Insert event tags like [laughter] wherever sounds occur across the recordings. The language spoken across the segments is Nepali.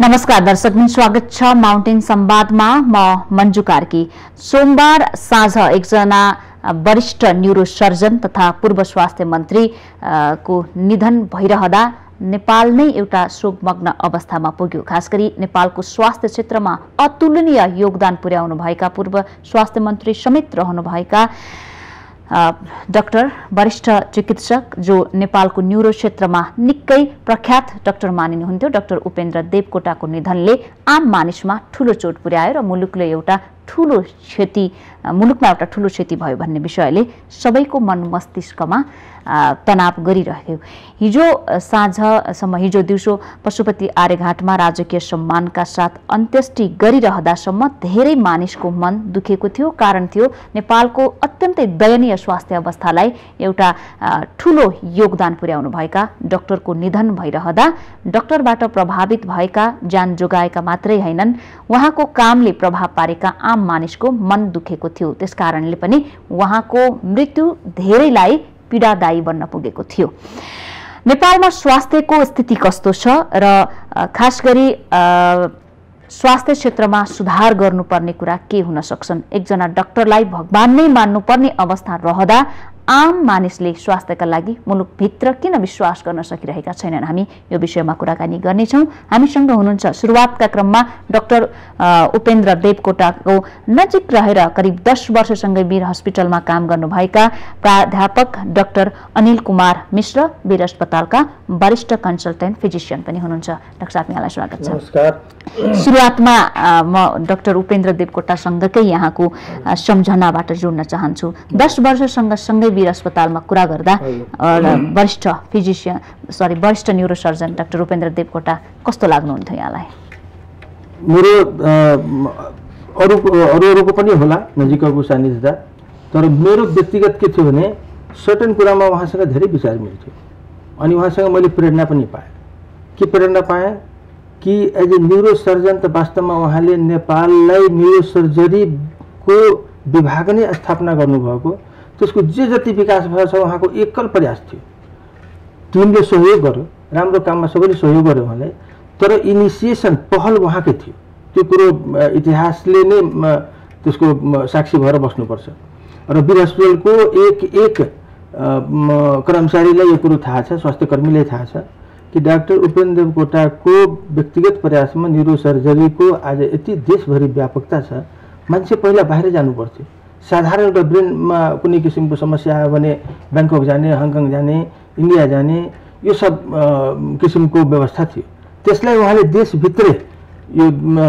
नमस्कार दर्शक स्वागत छ माउन्टेन संवादमा म मन्जु कार्की। सोमबार साँझ एकजना वरिष्ठ न्युरो सर्जन तथा पूर्व स्वास्थ्य मन्त्री को निधन भइरहँदा नेपाल नै एउटा शोकमग्न अवस्थामा पुग्यो। खास गरी नेपालको स्वास्थ्य क्षेत्रमा अतुलनीय योगदान पुर्याउनुभएका पूर्व स्वास्थ्य मन्त्री समेत रहनुभएका डाक्टर वरिष्ठ चिकित्सक जो नेपालको न्युरो क्षेत्रमा निकै प्रख्यात डाक्टर मानिनुहुन्थ्यो डाक्टर उपेन्द्र देवकोटाको निधनले आम मानिसमा ठुलो चोट पुर्यायो र मुलुकले एउटा ठुलो क्षति मुलुकमा एउटा ठुलो क्षति भयो भन्ने विषयले सबैको मन मस्तिष्कमा तनाव गरिरह्यो। हिजो साँझसम्म हिजो दिउँसो पशुपति आर्यघाटमा राजकीय सम्मानका साथ अन्त्येष्टि गरिरहँदासम्म धेरै मानिसको मन दुखेको थियो। कारण थियो नेपालको अत्यन्तै दयनीय स्वास्थ्य अवस्थालाई एउटा ठुलो योगदान पुर्याउनुभएका डाक्टरको निधन भइरहँदा डाक्टरबाट प्रभावित भएका ज्यान जोगाएका मात्रै होइनन् उहाँको कामले प्रभाव पारेका आम मानिसको मन दुखेको थियो। त्यस कारणले पनि उहाँको मृत्यु धेरैलाई पीडादायी बन्न पुगेको थियो। नेपालमा स्वास्थ्यको स्थिति कस्तो छ र खास गरी स्वास्थ्य क्षेत्रमा सुधार गर्नुपर्ने कुरा के हुन सक्छन्? एकजना डाक्टरलाई भगवान नै मान्नुपर्ने अवस्था रहँदा आम मानिसले स्वास्थ्यका लागि मुलुकभित्र किन विश्वास गर्न सकिरहेका छैनन्? हामी यो विषयमा कुराकानी गर्नेछौँ। हामीसँग हुनुहुन्छ सुरुवातका क्रममा डाक्टर उपेन्द्र देवकोटाको नजिक रहेर करिब दस वर्षसँगै वीर हस्पिटलमा काम गर्नुभएका प्राध्यापक डाक्टर अनिल कुमार मिश्र वीर अस्पतालका वरिष्ठ कन्सल्टेन्ट फिजिसियन पनि हुनुहुन्छ। डाक्टर साहब यहाँलाई स्वागत छ। सुरुवातमा म डाक्टर उपेन्द्र देवकोटासँगकै यहाँको सम्झनाबाट जोड्न चाहन्छु। दस वर्षसँग सँगै वीर अस्पतालमा कुरा गर्दा वरिष्ठ फिजिसियन सरी वरिष्ठ neuro surgeon doctor Upendra Devkota कस्तो लाग्नुहुन्थ्यो यहाँलाई? मेरो अरू अरू अरूको पनि होला नजिकको सानिध्य तर मेरो व्यक्तिगत के थियो भने सर्टन कुरामा उहाँसँग धेरै विचार मिल्थ्यो अनि उहाँसँग मैले प्रेरणा पनि पाएँ। के प्रेरणा पाएँ? कि एज ए न्युरो सर्जन त वास्तवमा उहाँले नेपाललाई न्युरो सर्जरीको विभाग नै स्थापना गर्नुभएको त्यसको जे जति विकास भएको छ उहाँको एकल प्रयास थियो। टिमले सहयोग गर्यो राम्रो काममा सबैले सहयोग गर्यो उहाँलाई तर इनिसिएसन पहल उहाँकै थियो। त्यो कुरो इतिहासले नै त्यसको साक्षी भएर बस्नुपर्छ। र वीर हस्पिटलको एक एक कर्मचारीलाई यो कुरो थाहा छ स्वास्थ्य कर्मीलाई थाहा छ कि डाक्टर उपेन्द्र देवकोटाको व्यक्तिगत प्रयासमा न्युरो सर्जरीको आज यति देशभरि व्यापकता छ मान्छे पहिला बाहिर जानु पर्थ्यो साधारण एउटा ब्रेनमा कुनै किसिमको समस्या आयो भने ब्याङ्कक जाने हङकङ जाने इन्डिया जाने यो सब किसिमको व्यवस्था थियो। त्यसलाई उहाँले देशभित्रै यो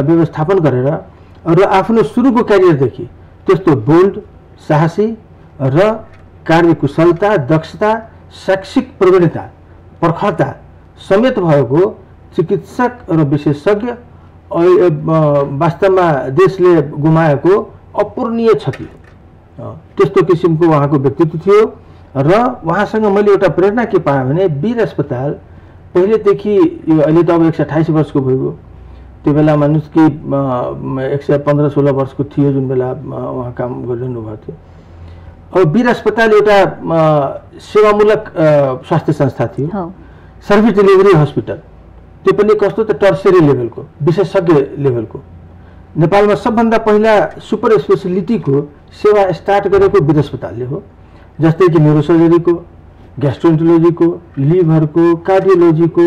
व्यवस्थापन गरेर र आफ्नो सुरुको क्यारियरदेखि त्यस्तो बोल्ड साहसी र कार्यकुशलता दक्षता शैक्षिक प्रवीणता प्रखरता समेत भएको चिकित्सक र विशेषज्ञ वास्तवमा देशले गुमाएको अपूर्णीय क्षति। त्यस्तो किसिमको उहाँको व्यक्तित्व थियो। र उहाँसँग मैले एउटा प्रेरणा के पाएँ भने वीर अस्पताल पहिलेदेखि यो अहिले त अब एक सय अठाइस वर्षको भइगयो। त्यो बेला मानिस कि एक सय पन्ध्र सोह्र वर्षको थियो जुन बेला उहाँ काम गरिरहनु भएको थियो। अब वीर अस्पताल एउटा सेवामूलक स्वास्थ्य संस्था थियो। Service delivery hospital. त्यो पनि कस्तो त टर्सरी लेभलको विशेषज्ञ लेभलको। नेपालमा सबभन्दा पहिला सुपर स्पेसिलिटीको सेवा स्टार्ट गरेको वीर अस्पतालले हो। जस्तै कि न्युरोसर्जरीको ग्यास्ट्रोन्टोलोजीको लिभरको कार्डियोलोजीको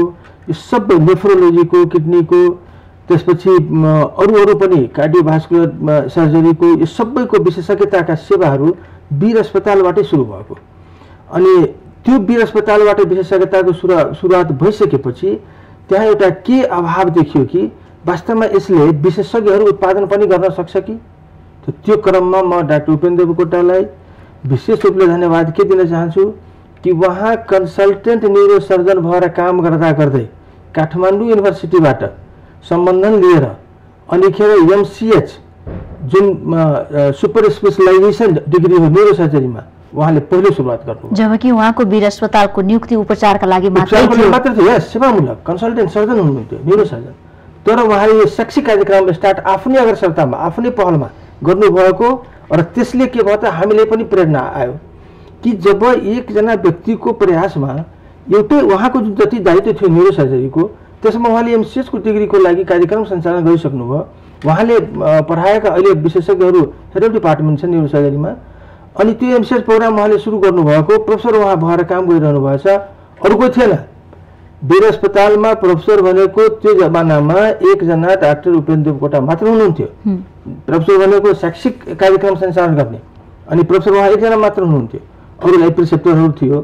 यो सबै नेफ्रोलोजीको किडनीको त्यसपछि अरू अरू पनि कार्डियोभास्कुलर सर्जरीको यो सबैको विशेषज्ञताका सेवाहरू वीर अस्पतालबाटै सुरु भएको। अनि त्यो वीर अस्पतालबाट विशेषज्ञताको सुरु सुरुवात भइसकेपछि त्यहाँ एउटा के अभाव देखियो कि वास्तवमा यसले विशेषज्ञहरू उत्पादन पनि गर्न सक्छ कि? त्यो क्रममा म डाक्टर उपेन्द्र देवकोटालाई विशेष रूपले धन्यवाद के दिन चाहन्छु कि उहाँ कन्सल्टेन्ट न्युरो सर्जन भएर काम गर्दा गर्दै काठमाडौँ युनिभर्सिटीबाट सम्बन्धन लिएर अनिखेर एमसिएच जुन सुपर स्पेसलाइजेसन डिग्री हो न्युरो सर्जरीमा उहाँले पहिलो सुरुवात गर्नु जबकि उहाँको वीर अस्पतालको नियुक्ति उपचारका लागि मात्र थियो। सेवामूलक कन्सल्टेन्ट सर्जन हुनुहुन्थ्यो न्युरो सर्जन तर उहाँले यो शैक्षिक कार्यक्रम स्टार्ट आफ्नै अग्रसरतामा आफ्नै पहलमा गर्नुभएको र त्यसले के भयो त हामीले पनि प्रेरणा आयो कि जब एकजना व्यक्तिको प्रयासमा एउटै उहाँको जुन जति दायित्व थियो न्युरो सर्जरीको त्यसमा उहाँले एमसिएसको डिग्रीको लागि कार्यक्रम सञ्चालन गरिसक्नुभयो। उहाँले पढाएका अहिले विशेषज्ञहरू हेरेल डिपार्टमेन्ट छ न्युरोसर्जरीमा अनि त्यो एमसिएस प्रोग्राम उहाँले सुरु गर्नुभएको प्रोफेसर उहाँ भएर काम गरिरहनु भएछ अरू कोही थिएन। वीर अस्पतालमा प्रोफेसर भनेको त्यो जमानामा एकजना डाक्टर उपेन्द्र देवकोटा मात्र हुनुहुन्थ्यो। प्रोफेसर भनेको शैक्षिक कार्यक्रम सञ्चालन गर्ने। अनि प्रोफेसर उहाँ एकजना मात्र हुनुहुन्थ्यो। अरूलाई प्रिसेप्टरहरू थियो।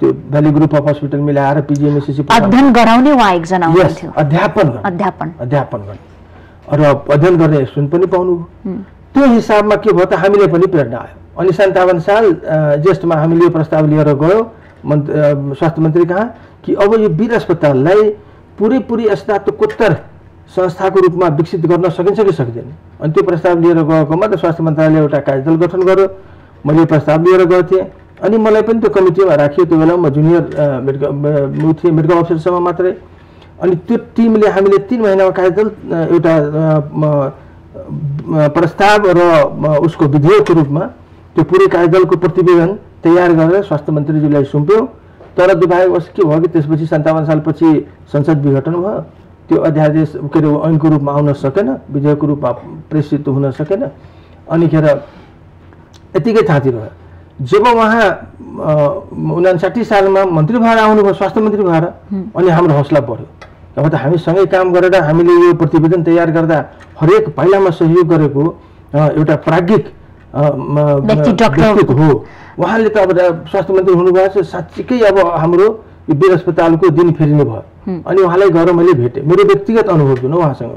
त्यो भ्याली ग्रुप अफ हस्पिटल मिलाएर पिजिएमएससी अध्ययन गराउने उहाँ एकजना हुनुहुन्थ्यो। अध्यापन अध्यापन। अध्यापन गर्ने। र अध्ययन गर्ने स्टुडेन्ट पनि पाउनुभयो त्यो हिसाबमा के भयो त हामीले पनि प्रेरणा आयो। अनि सन्तावन साल ज्येष्ठमा हामीले यो प्रस्ताव लिएर गयो। मन्त अ, स्वास्थ्य मन्त्री कहाँ कि अब यो वीर अस्पताललाई पुरै पुरै स्नातकोत्तर संस्थाको रूपमा विकसित गर्न सकिन्छ कि सक्दैन? अनि त्यो प्रस्ताव लिएर गएकोमा त स्वास्थ्य मन्त्रालयले एउटा कार्यदल गठन गर्यो। मैले प्रस्ताव लिएर गएको थिएँ। अनि मलाई पनि त्यो कमिटीमा राखियो। त्यो बेला म जुनियर मेडिकल ऊ थिएँ मेडिकल अफिसरसम्म मात्रै। अनि त्यो टिमले हामीले तिन महिनामा कार्यदल एउटा म, प्रस्ताव र उसको विधेयकको रूपमा त्यो पुरै कार्यदलको प्रतिवेदन तयार गरेर स्वास्थ्य मन्त्रीज्यूलाई सुम्प्यो। तर दुर्भाग्यवश के भयो कि त्यसपछि सन्तावन सालपछि संसद विघटन भयो। त्यो अध्यादेश के अरे ऐनको रूपमा आउन सकेन विधेयकको रूपमा प्रेषित हुन सकेन। अनिखेर यतिकै थाँती रह्यो। जब उहाँ उनासाठी सालमा मन्त्री भएर आउनुभयो स्वास्थ्य मन्त्री भएर अनि हाम्रो हौसला बढ्यो। अब त हामी सँगै काम गरेर हामीले यो प्रतिवेदन तयार गर्दा हरेक पाइलामा सहयोग गरेको एउटा प्राज्ञिक डाक्टर। हो उहाँले त अब स्वास्थ्य मन्त्री हुनुभएको छ साँच्चीकै अब हाम्रो यो वीर अस्पतालको दिन फेरिने भयो अनि उहाँलाई गएर मैले भेटेँ मेरो व्यक्तिगत अनुभव जुन उहाँसँग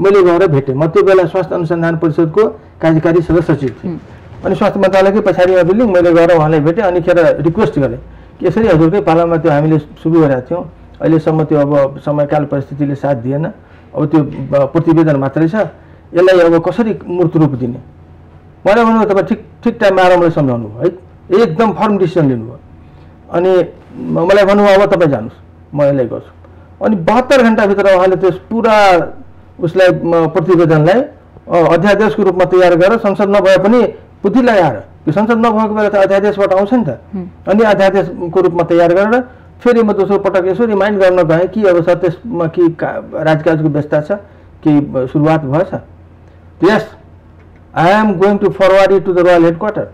मैले गएर भेटेँ म त्यो बेला स्वास्थ्य अनुसन्धान परिषदको कार्यकारी सदस्य सचिव थिएँ अनि स्वास्थ्य मन्त्रालयकै पछाडिमा बिल्डिङ मैले गएर उहाँलाई भेटेँ अनि खेर रिक्वेस्ट गरेँ कि यसरी हजुरकै पालामा त्यो हामीले सुरु गरेका थियौँ अहिलेसम्म त्यो अब समयकाल परिस्थितिले साथ दिएन अब त्यो प्रतिवेदन मात्रै छ यसलाई अब कसरी मूर्त रूप दिने उहाँले भन्नुभयो तपाईँ ठिक ठिक टाइममा आएर मलाई सम्झाउनु भयो है? एकदम फर्म डिसिसन लिनुभयो। अनि मलाई भन्नुभयो अब तपाईँ जानुहोस् म यसलाई गर्छु। अनि बहत्तर घन्टाभित्र उहाँले त्यस पुरा उसलाई प्रतिवेदनलाई अध्यादेशको रूपमा तयार गरेर संसद नभए पनि बुद्धि लगाएर त्यो संसद नभएको बेला त अध्यादेशबाट आउँछ नि त। अनि अध्यादेशको रूपमा तयार गरेर फेरि म दोस्रो पटक यसो रिमाइन्ड गर्न गएँ कि अब सर त्यसमा कि राजकाजको व्यवस्था छ कि ब- सुरुवात भएछ? Yes. I am going to forward it to the royal head quarter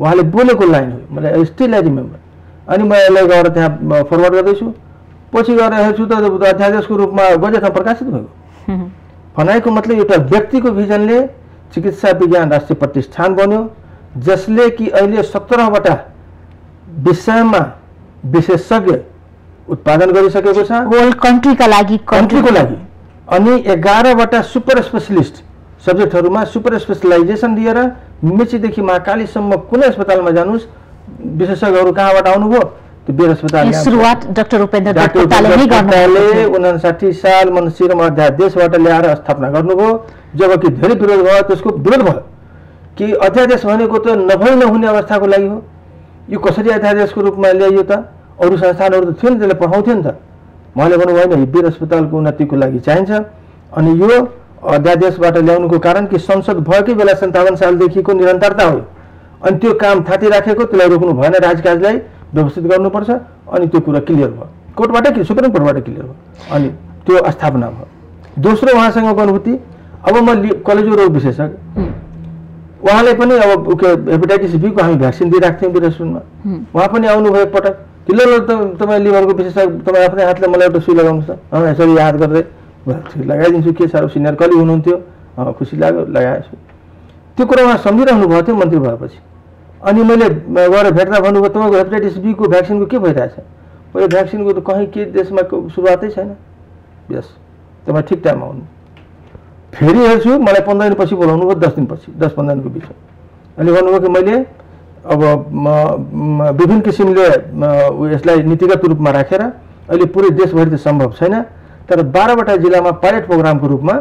उहाँले बोलेको लाइन हो। मलाई स्टिल आई रिमेम्बर अनि म यसलाई गएर त्यहाँ फरवर्ड गर्दैछु। पछि गएर हेर्छु त अध्यादेशको रूपमा बजेटमा प्रकाशित भएको। [laughs] भनाइको मतलब एउटा व्यक्तिको भिजनले चिकित्सा विज्ञान राष्ट्रिय प्रतिष्ठान बन्यो जसले कि अहिले सत्रवटा विषयमा विशेषज्ञ उत्पादन गरिसकेको छ। होल कन्ट्रीका लागि कन्ट्रीको लागि। अनि एघारवटा सुपर स्पेसलिस्ट सब्जेक्टहरूमा सुपर स्पेसलाइजेसन दिएर मेचीदेखि महाकालीसम्म कुनै अस्पतालमा जानुहोस्। विशेषज्ञहरू कहाँबाट आउनुभयो? त्यो वीर अस्पताल। सुरुवात डाक्टर उपेन्द्र उनासाठी साल मनसिरमा अध्यादेशबाट ल्याएर स्थापना गर्नुभयो। जबकि धेरै विरोध भयो त्यसको विरोध भयो कि अध्यादेश भनेको त नभई नहुने अवस्थाको लागि हो। यो कसरी अध्यादेशको रूपमा ल्याइयो त? अरू संस्थानहरू त थियो नि त्यसले पठाउँथ्यो नि त। उहाँले भन्नु होइन यो वीर अस्पतालको उन्नतिको लागि चाहिन्छ। अनि यो अध्यादेशबाट ल्याउनुको कारण कि संसद भएकै बेला सन्तावन सालदेखिको निरन्तरता हो। अनि त्यो काम थाती राखेको त्यसलाई रोक्नु भएन राजकाजलाई व्यवस्थित गर्नुपर्छ अनि त्यो कुरा क्लियर भयो। कोर्टबाटै कि सुप्रिम कोर्टबाट क्लियर भयो? अनि त्यो स्थापना भयो। दोस्रो उहाँसँगको अनुभूति? अब म लि- कलेजो रोग विशेषज्ञ। उहाँले पनि अब के हेपाटाइटिस बीको हामी भ्याक्सिन दिइरहेको थियौँ विदेशमा उहाँ पनि आउनुभयो एकपटक। कि ल ल त- तपाईँ लिभरको विशेषज्ञ तपाईँ आफ्नै हातले मलाई एउटा सुई लगाउनुहोस् त। अँ यसरी याद गर्दै। लगाइदिन्छु के साह्रो सिनियर कलि हुनुहुन्थ्यो? खुसी लाग्यो लगाएछु। त्यो कुरा उहाँ सम्झिरहनु भएको थियो मन्त्री भएपछि। अनि मैले गएर भेट्दा भन्नुभयो तपाईँको हेपाटाइटिस बीको भ्याक्सिनको के भइरहेछ? मैले भ्याक्सिनको त कहीँ के देशमा सुरुवातै छैन। यस तपाईँ ठिक टाइममा आउनु फेरि हेर्छु मलाई पन्ध्र दिनपछि बोलाउनु भयो दस दिनपछि दस पन्ध्र दिनको बिचमा। अनि भन्नुभयो कि मैले अब विभिन्न किसिमले यसलाई नीतिगत रूपमा राखेर अहिले पुरै देशभरि त सम्भव छैन। तर बाह्रवटा जिल्लामा पाइलट प्रोग्रामको रूपमा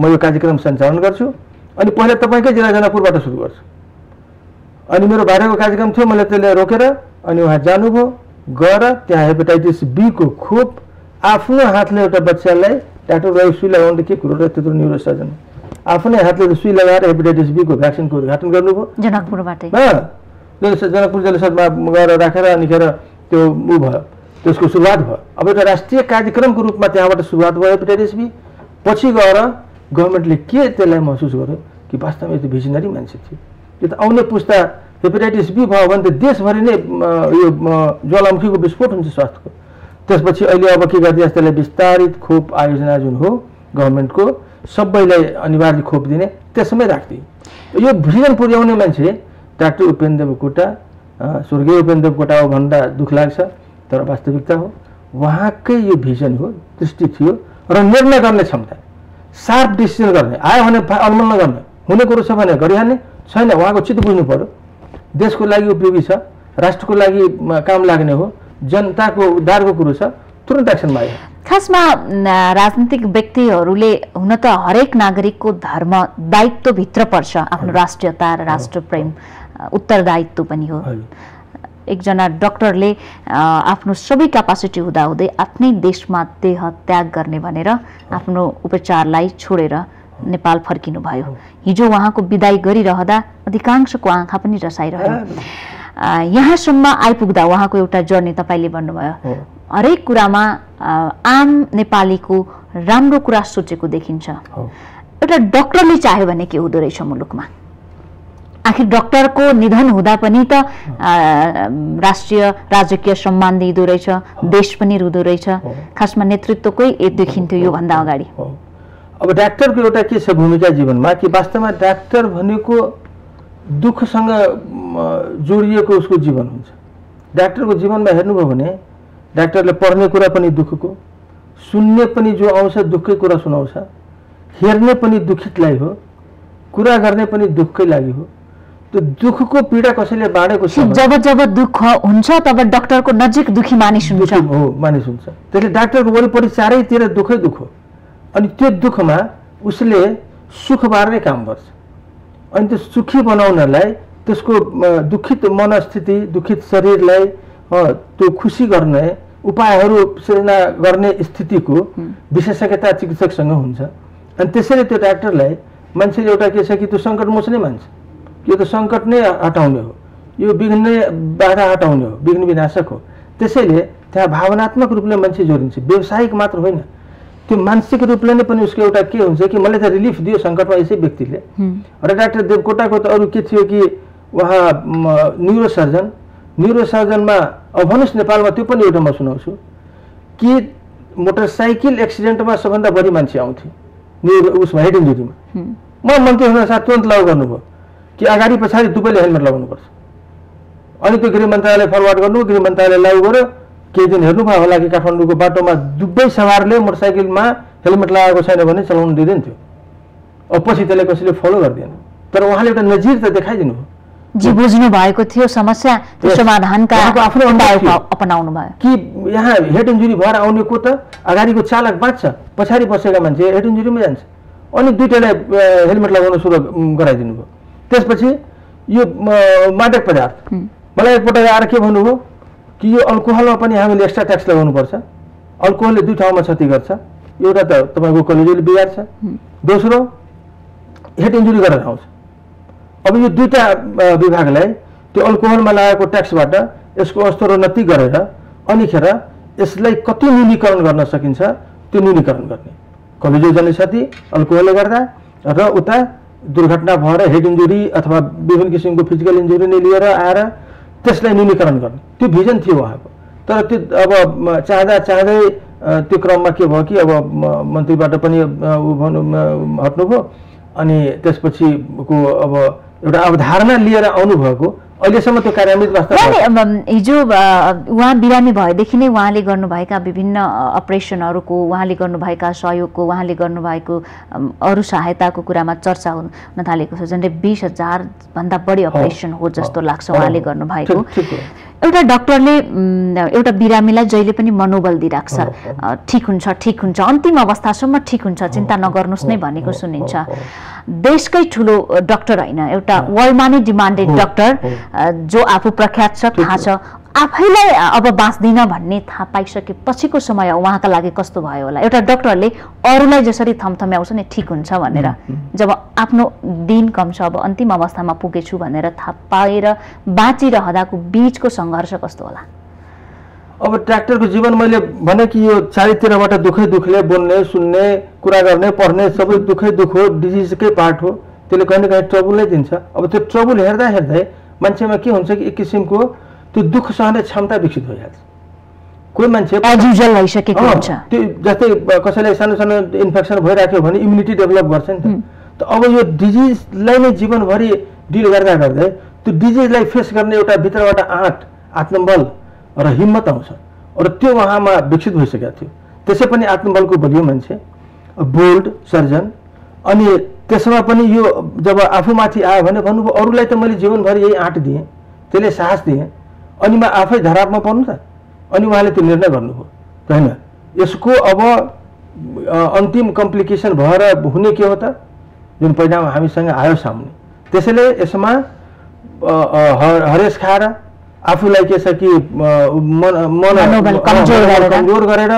म यो कार्यक्रम सञ्चालन गर्छु अनि पहिला तपाईँकै जिल्ला जनकपुरबाट सुरु गर्छु। अनि मेरो भाइरको कार्यक्रम थियो मैले त्यसले रोकेर अनि उहाँ जानुभयो गएर त्यहाँ हेपाटाइटिस बीको खोप आफ्नो हातले एउटा बच्चालाई डाक्टर रवि सुई लगाउनु के कुरो र त्यत्रो न्युरोसर्जन आफ्नै हातले सुई लगाएर हेपाटाइटिस बीको भ्याक्सिनको उद्घाटन गर्नुभयो। जनकपुरबाटै। जनकपुर जलसदमा गएर राखेर अनिखेर त्यो ऊ भयो। त्यसको सुरुवात भयो। अब एउटा राष्ट्रिय कार्यक्रमको रूपमा त्यहाँबाट सुरुवात भयो हेपाटाइटिस बी पछि गएर गभर्मेन्टले के त्यसलाई महसुस गर्यो कि वास्तवमा यो त भिजनरी मान्छे थियो। यो त आउने पुस्ता हेपाटाइटिस बी भयो भने त देशभरि नै यो ज्वालामुखीको विस्फोट हुन्छ स्वास्थ्यको। त्यसपछि अहिले अब के गरिदिए त्यसलाई विस्तारित खोप आयोजना जुन हो गभर्मेन्टको सबैलाई अनिवार्य खोप दिने त्यसमै राखिदियो। यो भिजन पुर्याउने मान्छे डाक्टर उपेन्द्र अ, स्वर्गीय उपेन्द्र देवकोटा हो भन्दा दुःख लाग्छ। तर वास्तविकता हो। उहाँकै यो भिजन हो दृष्टि थियो र निर्णय गर्ने क्षमता। सार्प डिसिजन गर्ने। आयो भने अलमल नगर्ने हुने कुरो छ भने गरिहाल्ने। छैन उहाँको चित्त बुझ्नु पर्यो। देशको लागि उपयोगी छ राष्ट्रको लागि काम लाग्ने हो। जनताको उद्धारको कुरो छ। तुरन्त एक्सनमा आयो खासमा राजनीतिक व्यक्तिहरूले हुन त हरेक नागरिकको धर्म दायित्वभित्र पर्छ। आफ्नो राष्ट्रियता र राष्ट्र प्रेम अ, उत्तरदायित्व पनि हो। एकजना डक्टरले आफ्नो सबै क्यापासिटी हुँदाहुँदै आफ्नै देशमा देह त्याग गर्ने भनेर आफ्नो उपचारलाई छोडेर नेपाल फर्किनु भयो हिजो उहाँको विदाई गरिरहँदा अधिकांशको आँखा पनि रसाइरह्यो। यहाँसम्म आइपुग्दा उहाँको एउटा जर्नी तपाईँले भन्नुभयो। हरेक कुरामा आम नेपालीको राम्रो कुरा सोचेको देखिन्छ। एउटा डक्टरले चाह्यो भने के हुँदो रहेछ मुलुकमा? आखिर डक्टरको निधन हुँदा पनि त राष्ट्रिय राजकीय सम्मान दिँदो रहेछ देश पनि रुँदो रहेछ। खासमा नेतृत्वकै देखिन्थ्यो योभन्दा अगाडि। अब डाक्टरको एउटा के छ भूमिका जीवनमा कि वास्तवमा डाक्टर भनेको दुःखसँग जोडिएको उसको जीवन हुन्छ। डाक्टरको जीवनमा हेर्नुभयो भने डाक्टरले पढ्ने कुरा पनि दुःखको सुन्ने पनि जो आउँछ दुःखकै कुरा सुनाउँछ हेर्ने पनि दुःखितलाई हो कुरा गर्ने पनि दुःखकै लागि हो। त्यो दुःखको पीडा कसैले बाँडेको छ? जब जब दुःख हुन्छ तब डाक्टरको नजिक दुखी मानिस हुन्छ। हो मानिस हुन्छ। त्यसले डाक्टरको वरिपरि चारैतिर दुःखै दुःख अनि त्यो दुःखमा उसले सुख बार्ने काम गर्छ। अनि त्यो सुखी बनाउनलाई त्यसको दुखित मनस्थिति दुखित शरीरलाई त्यो खुसी गर्ने उपायहरू सृजना गर्ने स्थितिको विशेषज्ञता चिकित्सकसँग हुन्छ। अनि त्यसैले त्यो डाक्टरलाई मान्छेले एउटा के छ कि त्यो सङ्कटमोच नै मान्छ। यो त सङ्कट नै हटाउने हो। यो विघ्न नै बाधा हटाउने हो विघ्न विनाशक हो। त्यसैले त्यहाँ भावनात्मक रूपले मान्छे जोडिन्छ। व्यावसायिक मात्र होइन। त्यो मानसिक रूपले नै पनि उसको एउटा के हुन्छ कि मलाई त रिलिफ दियो सङ्कटमा यसै व्यक्तिले। र डाक्टर देवकोटाको त अरू के थियो कि उहाँ न्युरो सर्जन न्युरो सर्जनमा अब भन्नुहोस् नेपालमा त्यो पनि एउटा म सुनाउँछु कि मोटरसाइकल एक्सिडेन्टमा सबभन्दा बढी मान्छे आउँथ्यो न्युरो उसमा हेड इन्जुरीमा। म मन्त्री हुन साथ तुरन्त लागु गर्नुभयो। कि अगाडि पछाडि दुवैले हेलमेट लगाउनुपर्छ। अनि त्यो गृह मन्त्रालय फरवार्ड गर्नु गृह मन्त्रालय लागु गर्यो। केही दिन हेर्नुभयो होला कि काठमाडौँको बाटोमा दुवै सवारले मोटरसाइकलमा हेलमेट लगाएको छैन भने चलाउनु दिँदैन थियो। अब पछि त्यसलाई कसैले फलो गरिदिएन तर उहाँले एउटा नजिर त देखाइदिनु भयो। जी बुझ्नु भएको थियो समस्या. समाधानका आफ्नो अपनाउनु भयो। कि यहाँ हेड इन्जुरी भएर आउनेको त? अगाडिको चालक बाँच्छ पछाडि बसेका मान्छे हेड इन्जुरीमै जान्छ। अनि दुइटालाई हेलमेट लगाउन सुरु गराइदिनु भयो। त्यसपछि यो मादक पदार्थ। मलाई एकपल्ट आएर के भन्नुभयो कि यो अल्कोहलमा पनि हामीले एक्स्ट्रा ट्याक्स लगाउनुपर्छ। अल्कोहलले दुई ठाउँमा क्षति गर्छ। एउटा त तपाईँको कलेजोले बिगार्छ। दोस्रो हेड इन्जुरी गरेर आउँछ। अब यो दुईवटा विभागलाई त्यो अल्कोहलमा लगाएको ट्याक्सबाट यसको स्तरोन्नति गरेर अनिखेर यसलाई कति न्यूनीकरण गर्न सकिन्छ त्यो न्यूनीकरण गर्ने। कलेजो जने क्षति अल्कोहलले गर्दा र उता दुर्घटना भएर हेड इन्जुरी अथवा विभिन्न किसिमको फिजिकल इन्जुरी नै लिएर आएर त्यसलाई न्यूनीकरण गर्ने। त्यो भिजन थियो उहाँको। तर त्यो अब चाहँदा चाहँदै त्यो क्रममा के भयो कि अब मन्त्रीबाट पनि ऊ भन्नु हट्नुभयो। अनि त्यसपछिको अब एउटा अवधारणा लिएर आउनुभएको। अहिलेसम्म त्यो कार्यान्वित हिजो उहाँ बिरामी भएदेखि नै उहाँले गर्नुभएका विभिन्न अपरेसनहरूको उहाँले गर्नुभएका सहयोगको उहाँले गर्नुभएको अरू सहायताको कुरामा चर्चा हुन थालेको छ। झन्डै बिस हजारभन्दा बढी अपरेसन हो जस्तो लाग्छ उहाँले गर्नुभएको। एउटा डक्टरले एउटा बिरामीलाई जहिले पनि मनोबल दिइराख्छ। ठिक हुन्छ ठिक हुन्छ अन्तिम अवस्थासम्म ठिक हुन्छ चिन्ता नगर्नुहोस् नै भनेको सुनिन्छ। देशकै ठुलो डक्टर होइन एउटा वर्ल्डमा नै डिमान्डेड डक्टर जो आफू प्रख्यात छ थाहा। छ। आफैलाई अब बाँच्दिनँ भन्ने थाहा पाइसके पछिको समय उहाँका लागि कस्तो भयो होला? एउटा डक्टरले अरूलाई जसरी थमथम्याउँछ नि ठिक हुन्छ भनेर। जब आफ्नो दिन कम छ अब अन्तिम अवस्थामा पुगेछु भनेर थाहा पाएर बाँचिरहँदाको बिचको सङ्घर्ष कस्तो होला? अब डाक्टरको जीवन मैले भने कि यो चारैतिरबाट दुःखै दुःखले बोल्ने सुन्ने कुरा गर्ने पढ्ने सबै दुःखै दुःख हो डिजिजकै पार्ट हो। त्यसले कहीँ न कहीँ ट्रबुल नै दिन्छ। अब त्यो ट्रबुल हेर्दा हेर्दै मान्छेमा के हुन्छ कि एक किसिमको त्यो दुःख सहने क्षमता विकसित भइहाल्छ। कोही मान्छे भइसकेको हुन्छ। त्यो जस्तै कसैलाई सानो सानो इन्फेक्सन भइराख्यो भने इम्युनिटी डेभलप गर्छ नि त। त अब यो डिजिजलाई नै जीवनभरि डिल गर्दा गर्दै त्यो डिजिजलाई फेस गर्ने एउटा भित्रबाट आँट आत्मबल र हिम्मत आउँछ। र त्यो उहाँमा विकसित भइसकेको थियो। त्यसै पनि आत्मबलको बलियो मान्छे बोल्ड सर्जन अनि त्यसमा पनि यो जब आफूमाथि आयो भने भन्नुभयो अरूलाई त मैले जीवनभरि यही आँट दिएँ त्यसले साहस दिएँ अनि म आफै धरापमा पर्नु त? अनि उहाँले त्यो निर्णय गर्नुभयो। होइन यसको अब अन्तिम कम्प्लिकेसन भएर हुने के हो त? जुन परिणाम हामीसँग आयो सामने। त्यसैले यसमा हरेस खाएर आफूलाई के छ कि मन कमजोर गरेर। कमजोर गरेर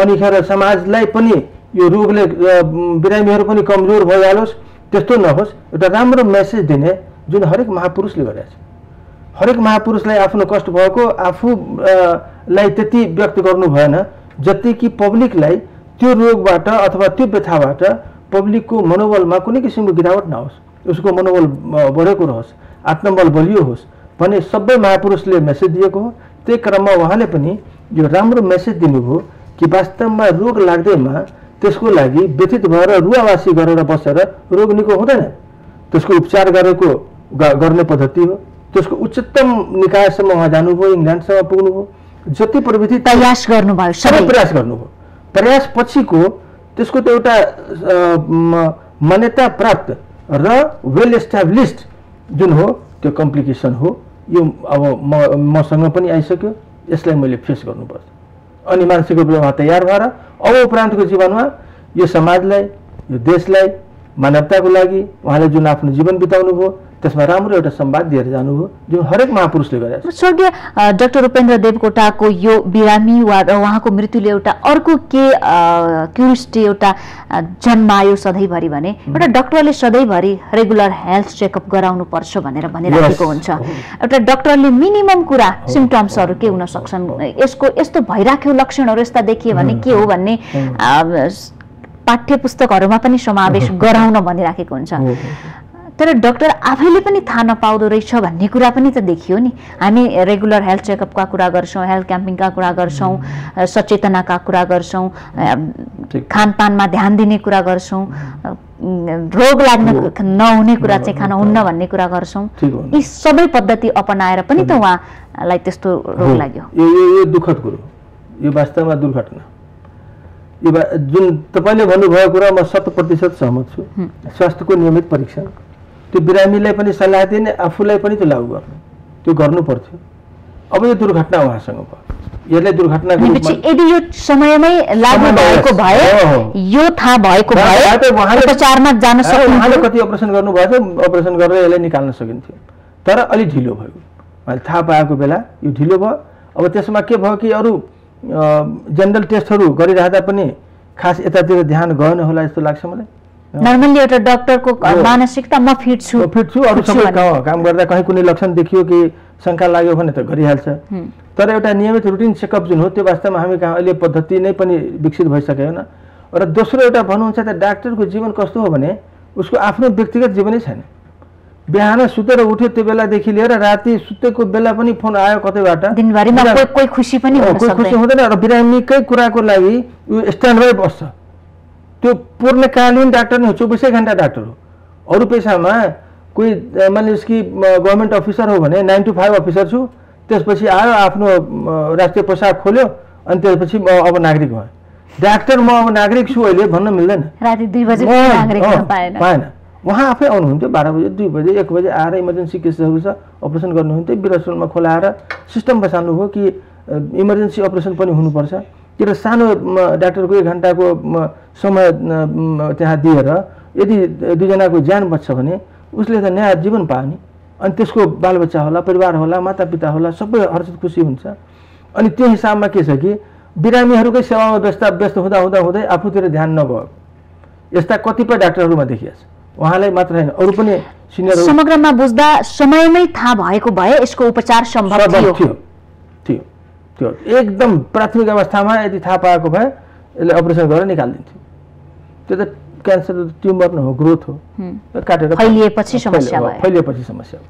अनि खेर समाजलाई पनि यो रोगले बिरामीहरू पनि कमजोर भइहालोस् त्यस्तो नहोस्। एउटा राम्रो मेसेज दिने जुन हरेक महापुरुषले गरेको छ हरेक महापुरुषलाई आफ्नो कष्ट भएको आफू अ, लाई त्यति व्यक्त गर्नु भएन जति कि पब्लिकलाई त्यो रोगबाट अथवा त्यो व्यथाबाट पब्लिकको मनोबलमा कुनै किसिमको गिरावट नहोस् उसको मनोबल बढेको रहोस् आत्मबल बलियो होस् भने सबै महापुरुषले मेसेज दिएको हो। त्यही क्रममा उहाँले पनि यो राम्रो मेसेज दिनुभयो कि वास्तवमा रोग लाग्दैमा त्यसको लागि व्यथित भएर रुवावासी गरेर बसेर रोग निको हुँदैन। त्यसको उपचार गरेको गर्ने पद्धति हो। त्यसको उच्चतम निकायसम्म उहाँ जानुभयो इङ्ल्यान्डसम्म पुग्नुभयो जति प्रविधि प्रयास गर्नुभयो सबै। प्रयास गर्नुभयो। प्रयास पछिको त्यसको त एउटा मान्यता प्राप्त र वेल इस्टाब्लिस्ड जुन हो त्यो कम्प्लिकेसन हो यो अब म मसँग पनि आइसक्यो यसलाई मैले फेस गर्नुपर्छ। अनि मानसिक रूपले उहाँ तयार भएर अब उपरान्तको जीवनमा यो समाजलाई यो देशलाई मानवताको लागि उहाँले जुन आफ्नो जीवन बिताउनु भयो त्यसमा राम्रो एउटा संवाद दिएर जानुभयो जुन हरेक महापुरुषले गरेको छ स्वर्गीय डाक्टर उपेन्द्र देवकोटाको यो बिरामी वा र उहाँको मृत्युले एउटा अर्को के क्युरियोसिटी एउटा जन्मायो सधैँभरि भने एउटा डक्टरले सधैँभरि रेगुलर हेल्थ चेकअप गराउनु पर्छ भनेर भनिराखेको. हुन्छ। एउटा डक्टरले मिनिमम कुरा सिम्टम्सहरू के हुन सक्छन् यसको यस्तो भइराख्यो लक्षणहरू यस्ता देखियो भने के हो भन्ने पाठ्य पुस्तकहरूमा पनि समावेश गराउन भनिराखेको हुन्छ। तर डक्टर आफैले पनि थाहा नपाउँदो रहेछ भन्ने कुरा पनि त देखियो नि। हामी रेगुलर हेल्थ चेकअपका कुरा गर्छौँ हेल्थ क्याम्पिङका कुरा गर्छौँ सचेतनाका कुरा गर्छौँ। खानपानमा ध्यान दिने कुरा गर्छौँ रोग लाग्न नहुने कुरा चाहिँ खान हुन्न भन्ने कुरा गर्छौँ। यी सबै पद्धति अपनाएर पनि त उहाँलाई त्यस्तो रोग। लाग्यो। यो दुःखद कुरो यो वास्तवमा दुर्घटना। यो जुन तपाईँले भन्नुभएको कुरा म शत प्रतिशत सहमत छु। स्वास्थ्यको नियमित परीक्षण। त्यो बिरामीलाई पनि सल्लाह दिने आफूलाई पनि त्यो लागू गर्ने। त्यो गर्नु पर्थ्यो अब यो दुर्घटना उहाँसँग भयो। भनेपछि रूपमा यदि यो समयमै लागू भएको भए। यो थाहा भएको भए- उपचारमा जान उहाँले कति अपरेसन गर्नुभएको थियो अपरेसन गरेर यसलाई निकाल्न सकिन्थ्यो। तर अलिक ढिलो भयो। उहाँले थाहा पाएको बेला यो ढिलो भयो। अब त्यसमा के भयो कि अरू जेनरल टेस्टहरू गरिरहँदा पनि खास यतातिर ध्यान गएन होला जस्तो लाग्छ मलाई। नर्मल्ली एउटा डक्टरको। मानसिकता म फिट छु। फिट छु अरू सबै। काम गर्दा कहीँ कुनै लक्षण देखियो कि शङ्का लाग्यो भने त गरिहाल्छ। तर एउटा नियमित रुटिन चेकअप जुन हो त्यो वास्तवमा हामी कहाँ अहिले पद्धति नै पनि विकसित भइसकेन र दोस्रो एउटा भन्नुहुन्छ त डाक्टरको जीवन कस्तो हो भने उसको आफ्नो व्यक्तिगत जीवनै छैन। बिहान सुतेर उठ्यो त्यो बेलादेखि लिएर राति सुतेको बेला पनि फोन आयो कतैबाट? कोही खुसी पनि कोही खुसी हुँदैन। र बिरामीकै कुराको लागि यो स्ट्यान्ड बाई बस्छ। त्यो पूर्णकालीन डाक्टर नै हो चौबिसै घन्टा डाक्टर हो। अरू पेसामा कोही मानिलिनुहोस् कि गभर्मेन्ट अफिसर हो भने नाइन टु फाइभ अफिसर छु। त्यसपछि आयो आफ्नो राष्ट्रिय पोसाक खोल्यो अनि त्यसपछि म अब नागरिक भएँ। डाक्टर म अब नागरिक छु अहिले भन्न मिल्दैन। राति दुई बजे पाएन। उहाँ आफै आउनुहुन्थ्यो बाह्र बजे दुई बजे एक बजे आएर इमर्जेन्सी केसहरू छ अपरेसन गर्नुहुन्थ्यो बिरसोलमा खोलाएर सिस्टम बसाल्नुभयो कि इमर्जेन्सी अपरेसन पनि हुनुपर्छ। तर सानो डाक्टरको एक घन्टाको समय त्यहाँ दिएर यदि दुईजनाको ज्यान बच्छ भने उसले त नयाँ जीवन पायो नि। अनि त्यसको बालबच्चा होला परिवार होला मातापिता होला सबै हर्षित खुसी हुन्छ। अनि त्यो हिसाबमा के छ कि बिरामीहरूकै सेवामा व्यस्त व्यस्त हुँदा हुँदा हुँदै आफूतिर ध्यान नगयो यस्ता कतिपय डाक्टरहरूमा देखिया छ उहाँलाई मात्र होइन अरू पनि सिनियर समग्रमा बुझ्दा समयमै थाहा भएको भए यसको उपचार सम्भव थियो। थियो। त्यो एकदम प्राथमिक अवस्थामा यदि थाहा पाएको भए यसले अपरेसन गरेर निकालिदिन्थ्यो। त्यो त क्यान्सर त ट्युमर हो ग्रोथ हो। काटेर फैलिएपछि समस्या। फैलिएपछि समस्या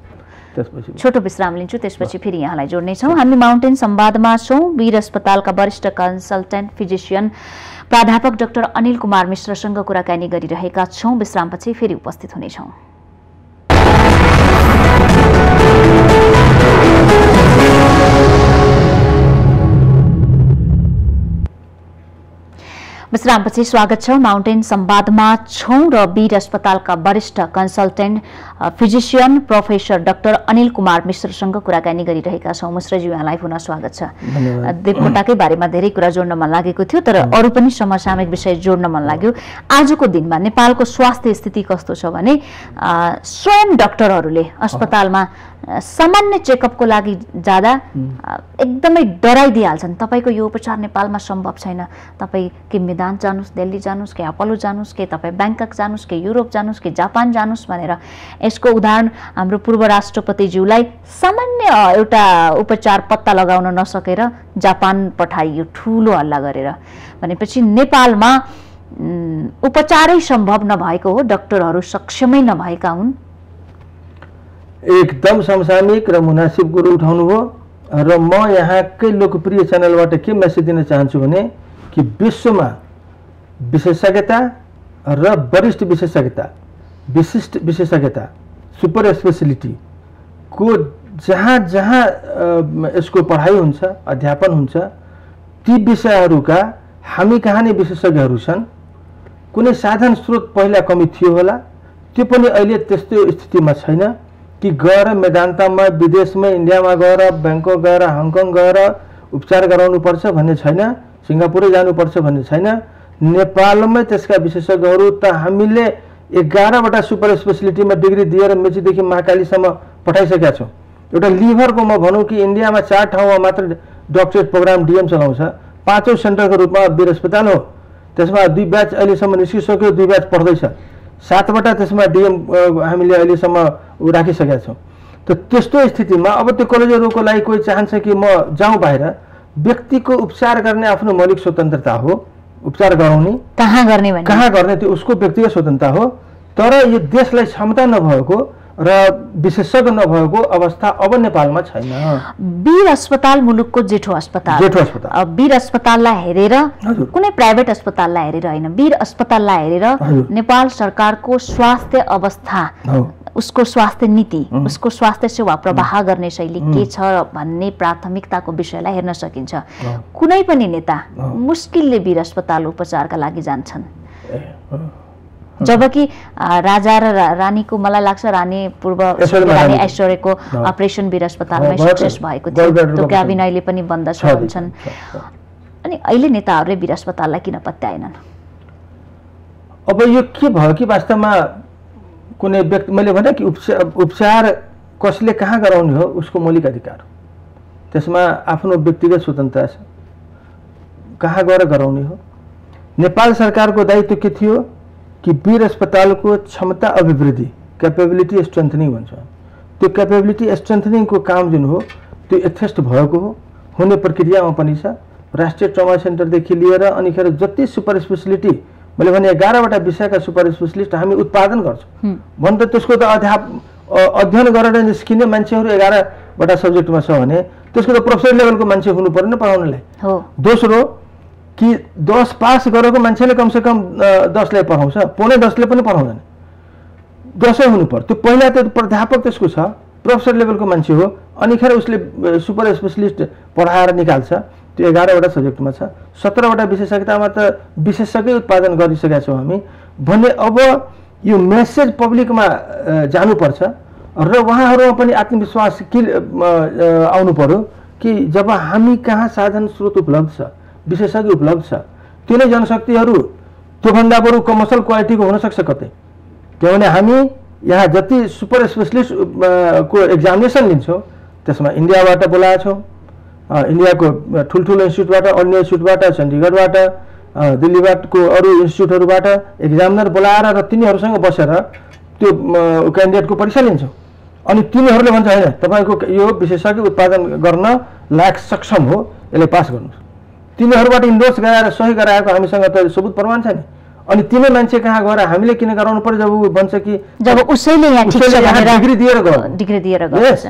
छोटो विश्राम लिन्छु त्यसपछि फेरि यहाँलाई जोड्नेछौँ। हामी माउन्टेन संवादमा छौँ। वीर अस्पतालका वरिष्ठ कन्सल्टेन्ट फिजिसियन प्राध्यापक डाक्टर अनिल कुमार मिश्रसँग कुराकानी गरिरहेका छौँ। विश्रामपछि फेरि उपस्थित हुनेछौँ। विश्रामपछि स्वागत छ। माउन्टेन संवादमा छौँ र वीर अस्पतालका वरिष्ठ consultant physician professor doctor Anil Kumar मिश्रसँग कुराकानी गरिरहेका छौँ। मिश्रजी यहाँलाई पुनः स्वागत छ। देवकोटाकै बारेमा धेरै कुरा जोड्न मन लागेको थियो तर अरू पनि समसामयिक विषय जोड्न मन लाग्यो। आजको दिनमा नेपालको स्वास्थ्य स्थिति कस्तो छ भने स्वयं डाक्टरहरूले अस्पतालमा सामान्य चेकअपको लागि जाँदा एकदमै डराइदिइहाल्छन्। तपाईँको यो उपचार नेपालमा सम्भव छैन। तपाईँ कि मैदान जानुहोस् दिल्ली जानुहोस् कि अपोलो जानुहोस् कि तपाईँ ब्याङ्कक जानुहोस् कि युरोप जानुहोस् कि जापान जानुहोस् भनेर यसको उदाहरण हाम्रो पूर्व राष्ट्रपतिज्यूलाई सामान्य एउटा उपचार पत्ता लगाउन नसकेर जापान पठाइयो ठुलो हल्ला गरेर। भनेपछि नेपालमा उपचारै सम्भव नभएको हो डाक्टरहरू सक्षमै नभएका हुन्। एकदम समसामयिक र मुनासिब कुरो उठाउनु हो र म यहाँकै लोकप्रिय च्यानलबाट के मेसेज दिन चाहन्छु भने कि विश्वमा विशेषज्ञता र वरिष्ठ विशेषज्ञता विशिष्ट विशेषज्ञता सुपर स्पेसिलिटीको जहाँ जहाँ अ, यसको पढाइ हुन्छ अध्यापन हुन्छ ती विषयहरूका हामी कहाँ नै विशेषज्ञहरू छन् कुनै साधन स्रोत पहिला कमी थियो होला त्यो पनि अहिले त्यस्तो स्थितिमा छैन कि गएर मेदान्तमा विदेशमा इन्डियामा गएर ब्याङ्कक गएर हङकङ गएर उपचार गराउनुपर्छ भन्ने छैन सिङ्गापुरै जानुपर्छ भन्ने छैन नेपालमै त्यसका विशेषज्ञहरू त हामीले एघारवटा सुपर स्पेसिलिटीमा डिग्री दिएर मेचीदेखि महाकालीसम्म पठाइसकेका छौँ। एउटा लिभरको म भनौँ कि इन्डियामा चार ठाउँमा मात्र डक्टरेट प्रोग्राम डिएम चलाउँछ। पाँचौँ सेन्टरको रूपमा वीर अस्पताल हो। त्यसमा दुई ब्याच अहिलेसम्म निस्किसक्यो दुई ब्याच पढ्दैछ। सातवटा त्यसमा डिएम हामीले अहिलेसम्म राखिसकेका छौँ। त त्यस्तो स्थितिमा अब त्यो कलेजहरूको लागि कोही चाहन्छ कि म जाउँ बाहिर व्यक्तिको उपचार गर्ने आफ्नो मौलिक स्वतन्त्रता हो। उपचार गराउने। कहाँ गर्ने कहाँ गर्ने त्यो उसको व्यक्तिगत स्वतन्त्रता हो। तर यो देशलाई क्षमता नभएको र विशेषज्ञ नभएको अवस्था अब नेपालमा छैन। वीर अस्पताल मुलुकको जेठो अस्पताल। जेठो अस्पताल। वीर अस्पताललाई हेरेर। कुनै प्राइभेट अस्पताललाई हेरेर होइन वीर अस्पताललाई हेरेर। नेपाल सरकारको स्वास्थ्य अवस्था उसको स्वास्थ्य नीति उसको स्वास्थ्य सेवा प्रवाह गर्ने शैली के छ भन्ने प्राथमिकताको विषयलाई हेर्न सकिन्छ कुनै पनि नेता मुस्किलले वीर अस्पताल उपचारका लागि जान्छन्। जबकि राजा र रा- रानीको मलाई लाग्छ रानी पूर्व रानी। ऐश्वर्यको। अपरेसन वीर अस्पतालमै। सक्सेस भएको थियो त्यो अपरेसन। क्याबिन अहिले पनि बन्द छ छ, भन्छन् छ, छ। अनि अहिले नेताहरूले वीर अस्पताललाई किन पत्याएनन् अब यो के भयो कि वास्तवमा कुनै व्यक्ति मैले भने कि उपचार उपचार कसले कहाँ गराउने हो उसको मौलिक अधिकार हो। त्यसमा आफ्नो व्यक्तिगत स्वतन्त्रता छ। कहाँ गएर गराउने हो? नेपाल सरकारको दायित्व के थियो कि वीर अस्पतालको क्षमता अभिवृद्धि क्यापेबिलिटी स्ट्रेन्थनिङ भन्छ। त्यो क्यापेबिलिटी स्ट्रेन्थनिङको काम जुन हो त्यो यथेष्ट भएको हो। हुने प्रक्रियामा पनि छ। राष्ट्रिय ट्रमा सेन्टरदेखि लिएर अनिखेर जति सुपर स्पेसिलिटी मैले भने एघारवटा विषयका सुपर स्पेसलिस्ट हामी उत्पादन गर्छौँ। भन् त त्यसको त अध्याप अध्ययन गरेर निस्किने मान्छेहरू एघारवटा सब्जेक्टमा छ भने त्यसको त प्रोफेसर लेभलको मान्छे हुनु पऱ्यो नि पढाउनलाई। दोस्रो कि दस पास गरेको मान्छेले कमसेकम दसलाई पढाउँछ पौने दसले पनि पढाउँदैन। दसै हुनु पर्यो। त्यो पहिला त प्राध्यापक त्यसको छ प्रोफेसर लेभलको मान्छे हो अनि खेर उसले सुपर स्पेसलिस्ट पढाएर निकाल्छ। त्यो एघारवटा सब्जेक्टमा छ। सत्रवटा विशेषज्ञतामा त विशेषज्ञ उत्पादन गरिसकेका छौँ हामी। भने अब यो मेसेज पब्लिकमा जानुपर्छ र उहाँहरूमा पनि आत्मविश्वास के आउनु पर्यो कि जब हामी कहाँ साधन स्रोत उपलब्ध छ विशेषज्ञ उपलब्ध छ त्यो नै जनशक्तिहरू त्योभन्दा बरु कमर्सियल क्वालिटीको हुनसक्छ कतै। किनभने हामी यहाँ जति सुपर स्पेसलिस्ट को एक्जामिनेसन लिन्छौँ त्यसमा इन्डियाबाट बोलाएका छौँ। इन्डियाको ठुल्ठुलो इन्स्टिट्युटबाट अन्य इन्स्टिट्युटबाट चण्डीगढबाट दिल्लीबाटको अरू इन्स्टिट्युटहरूबाट एक्जामिनर बोलाएर र तिनीहरूसँग बसेर त्यो क्यान्डिडेटको परीक्षा लिन्छौँ। अनि तिनीहरूले भन्छ होइन तपाईँको यो विशेषज्ञ उत्पादन गर्न लायक सक्षम हो यसलाई पास गर्नुहोस्। तिनीहरूबाट इन्डोर्स गराएर सही गराएको हामीसँग त सबुत प्रमाण छ नि। अनि तिनै मान्छे कहाँ गएर हामीले किन गराउनु पर्यो जब ऊ भन्छ कि जब उसैले यहाँ डिग्री दिएर गयो। डिग्री दिएर Yes.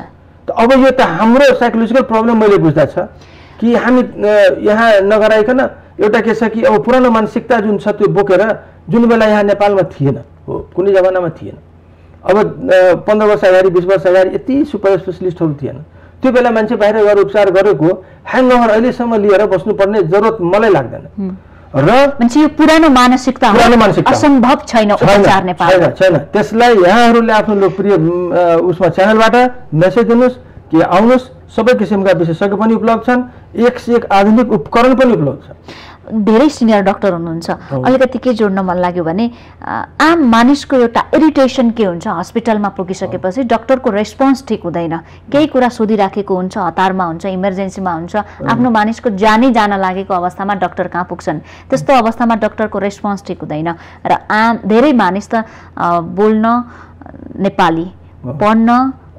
अब यो त हाम्रो साइकोलोजिकल प्रब्लम मैले बुझ्दा छ कि हामी यहाँ नगराइकन एउटा के छ कि अब पुरानो मानसिकता जुन छ त्यो बोकेर जुन बेला यहाँ नेपालमा थिएन हो कुनै जमानामा थिएन। अब पन्ध्र वर्ष अगाडि बिस वर्ष अगाडि यति सुपर स्पेसलिस्टहरू थिएन। त्यो बेला मान्छे बाहिर गएर उपचार गरेको ह्याङओभर अहिलेसम्म लिएर बस्नुपर्ने जरुरत मलाई लाग्दैन। र यो पुरानो मानसिकता पुरानो मानसिकता हो। असम्भव छैन छैन उपचार त्यसलाई यहाँहरूले आफ्नो लोकप्रिय उसमा च्यानलबाट मेसेज दिनुहोस् कि आउनुहोस्। सबै किसिमका विशेषज्ञ पनि उपलब्ध छन्। एक से एक आधुनिक उपकरण पनि उपलब्ध छ धेरै सिनियर डक्टर हुनुहुन्छ। अलिकति के जोड्न मन लाग्यो भने आम मानिसको एउटा इरिटेसन के हुन्छ हस्पिटलमा पुगिसकेपछि डक्टरको रेस्पोन्स ठिक हुँदैन। केही कुरा सोधिराखेको हुन्छ हतारमा हुन्छ इमर्जेन्सीमा हुन्छ। आफ्नो मानिसको जानै जान लागेको अवस्थामा डक्टर कहाँ पुग्छन्? त्यस्तो अवस्थामा डक्टरको रेस्पोन्स ठिक हुँदैन। र आम धेरै मानिस त बोल्न नेपाली। पढ्न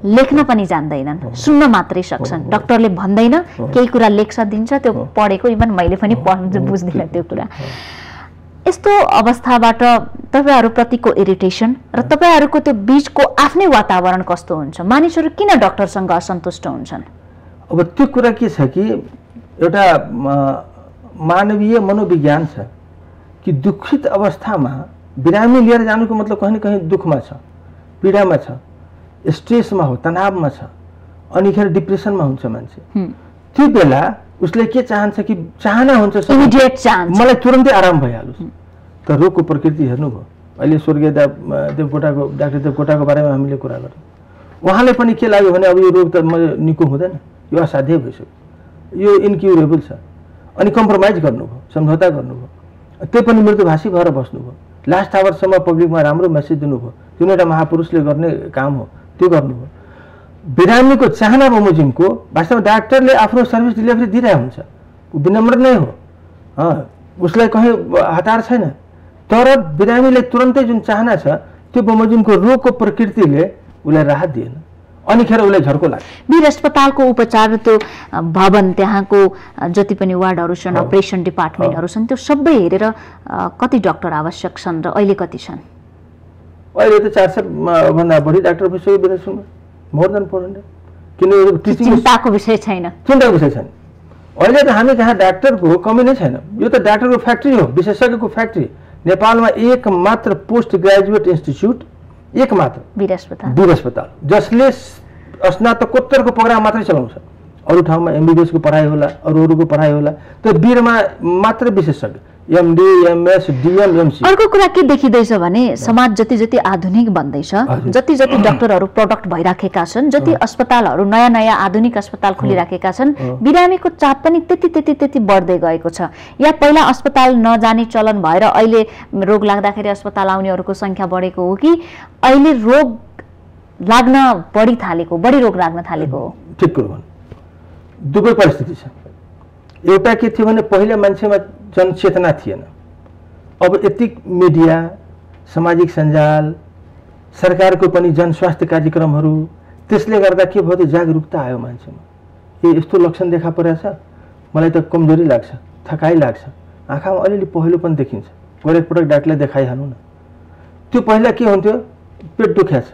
लेख्न पनि जान्दैनन्। सुन्न मात्रै सक्छन्। डक्टरले भन्दैन केही कुरा लेख्छ दिन्छ त्यो। पढेको इभन मैले पनि बुझ्दिनँ त्यो कुरा। यस्तो अवस्थाबाट तपाईँहरूप्रतिको इरिटेसन र तपाईँहरूको त्यो बिचको आफ्नै वातावरण कस्तो हुन्छ? मानिसहरू किन डक्टरसँग असन्तुष्ट हुन्छन्? अब त्यो कुरा के छ कि एउटा मानवीय मनोविज्ञान छ कि दुखित अवस्थामा बिरामी लिएर जानुको मतलब कहीँ न कहीँ दुःखमा छ पीडामा छ। स्ट्रेसमा हो तनावमा छ। अनिखेर डिप्रेसनमा हुन्छ मान्छे। त्यो बेला उसले के चाहन्छ कि चाहना हुन्छ मलाई तुरन्तै आराम भइहालोस्। त रोगको प्रकृति हेर्नुभयो। अहिले स्वर्गीय देव देवकोटाको डाक्टर देवकोटाको बारेमा हामीले कुरा गऱ्यौँ उहाँलाई पनि के लाग्यो भने अब यो रोग त म निको हुँदैन। यो असाध्यै भइसक्यो। यो इन्क्युरेबल छ। अनि कम्प्रोमाइज गर्नुभयो सम्झौता गर्नुभयो। त्यो पनि मृत्युभाषी भएर बस्नुभयो। लास्ट आवरसम्म पब्लिकमा राम्रो मेसेज दिनुभयो। जुन एउटा महापुरुषले गर्ने काम हो त्यो गर्नुभयो बिरामीको चाहना बमोजिमको वास्तवमा डाक्टरले आफ्नो सर्भिस डेलिभरी दिइरहेको हुन्छ। ऊ विनम्र नै हो। उसलाई कहीँ हतार छैन। तर बिरामीले तुरन्तै जुन चाहना छ त्यो बमोजिमको रोगको प्रकृतिले उसलाई राहत दिएन। अनिखेर उसलाई झर्को लाग्यो। वीर अस्पतालको उपचार त्यो भवन त्यहाँको जति पनि वार्डहरू छन्। अपरेसन डिपार्टमेन्टहरू छन् त्यो सबै हेरेर कति डक्टर आवश्यक छन् र अहिले कति छन्? अहिले त चार सय भन्दा बढी डाक्टर भइसक्यो विदेशमा मोर देन फोर हन्ड्रेड किन टिचिङ चिन्ताको विषय छैन। चिन्ताको विषय छैन। अहिले त हामी कहाँ डाक्टरको कमी नै छैन। यो त डाक्टरको फ्याक्ट्री हो विशेषज्ञको फ्याक्ट्री। नेपालमा एक मात्र पोस्ट ग्रेजुएट इन्स्टिच्युट एक मात्र वीर अस्पताल वीर अस्पताल जसले स्नातकोत्तरको प्रोग्राम मात्रै चलाउँछ। अरू ठाउँमा एमबिबिएसको पढाइ होला अरू अरूको पढाइ होला। त्यो वीरमा मात्र विशेषज्ञ। अर्को कुरा के देखिँदैछ भने समाज जति जति आधुनिक बन्दैछ। जति जति डक्टरहरू प्रडक्ट भइराखेका छन् जति अस्पतालहरू नयाँ नयाँ आधुनिक अस्पताल खोलिराखेका छन्। बिरामीको चाप पनि त्यति त्यति त्यति बढ्दै गएको छ। या पहिला अस्पताल नजाने चलन भएर अहिले रोग लाग्दाखेरि अस्पताल आउनेहरूको सङ्ख्या बढेको हो कि अहिले रोग लाग्न बढी थालेको बढी रोग लाग्न थालेको हो? ठिक कुरो दुवै परिस्थिति छ। एउटा के थियो भने पहिला मान्छेमा जनचेतना थिएन। अब यति मिडिया सामाजिक सञ्जाल सरकारको पनि जनस्वास्थ्य कार्यक्रमहरू त्यसले गर्दा के भयो त जागरुकता आयो मान्छेमा। ए यस्तो लक्षण देखा परेछ? मलाई त कमजोरी लाग्छ थकाइ लाग्छ। आँखामा अलिअलि पहेँलो पनि देखिन्छ। गएर एकपटक डाक्टरलाई देखाइहाल्नु न। त्यो पहिला के हुन्थ्यो? पेट दुख्या छ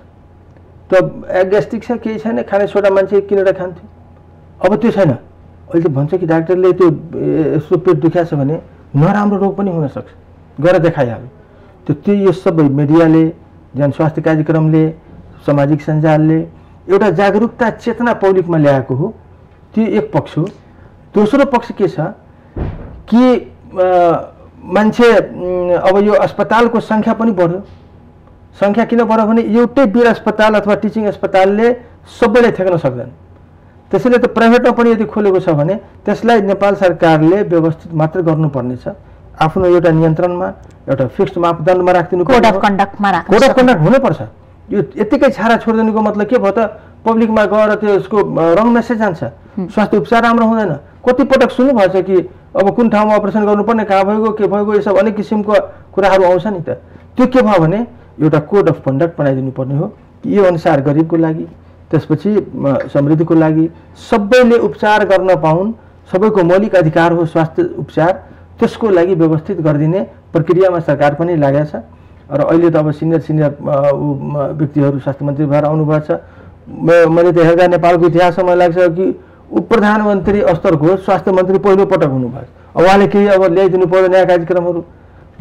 त ग्यास्ट्रिक छ केही छैन खाने सोडा मान्छे किनेर खान्थ्यो। अब त्यो छैन। अहिले भन्छ कि डाक्टरले त्यो ए, यस्तो पेट दुख्या छ भने नराम्रो रोग पनि हुनसक्छ। गएर देखाइहाल्यो। त्यो त्यो यो सबै मिडियाले जनस्वास्थ्य कार्यक्रमले सामाजिक सञ्जालले एउटा जागरुकता चेतना पब्लिकमा ल्याएको हो। त्यो एक पक्ष हो। दोस्रो पक्ष के छ? कि मान्छे अब यो अस्पतालको सङ्ख्या पनि बढ्यो। सङ्ख्या किन बढ्यो भने एउटै वीर अस्पताल अथवा टिचिङ अस्पतालले सबैलाई थेक्न सक्दैन। त्यसैले त प्राइभेटमा पनि यदि खोलेको छ भने त्यसलाई नेपाल सरकारले व्यवस्थित मात्र गर्नुपर्नेछ। आफ्नो एउटा नियन्त्रणमा एउटा फिक्स्ड मापदण्डमा राखिदिनु कोड अफ। कन्डक्टमा कोड अफ। कन्डक्ट हुनुपर्छ। यो यत्तिकै छाडा छोडिदिनुको मतलब के भयो त पब्लिकमा गएर त्यो यसको रङ मेसेज जान्छ। स्वास्थ्य उपचार राम्रो हुँदैन। कति पटक सुन्नुभएछ कि अब कुन ठाउँमा अपरेसन गर्नुपर्ने कहाँ भएको के भएको यो सब अनेक किसिमको कुराहरू आउँछ नि त। त्यो के भयो भने एउटा कोड अफ कन्डक्ट बनाइदिनु पर्ने हो कि यो अनुसार गरिबको लागि। त्यसपछि समृद्धिको लागि सबैले उपचार गर्न पाउन् सबैको मौलिक अधिकार हो स्वास्थ्य उपचार त्यसको लागि व्यवस्थित गरिदिने प्रक्रियामा सरकार पनि लागेको छ। र अहिले त अब सिनियर सिनियर व्यक्तिहरू स्वास्थ्य मन्त्री भएर आउनुभएको छ। मैले त हेर्दा नेपालको इतिहासमा मलाई लाग्छ कि उप प्रधानमन्त्री स्तरको स्वास्थ्य मन्त्री पहिलो पटक हुनुभयो अब उहाँले केही अब ल्याइदिनु पर्यो नयाँ कार्यक्रमहरू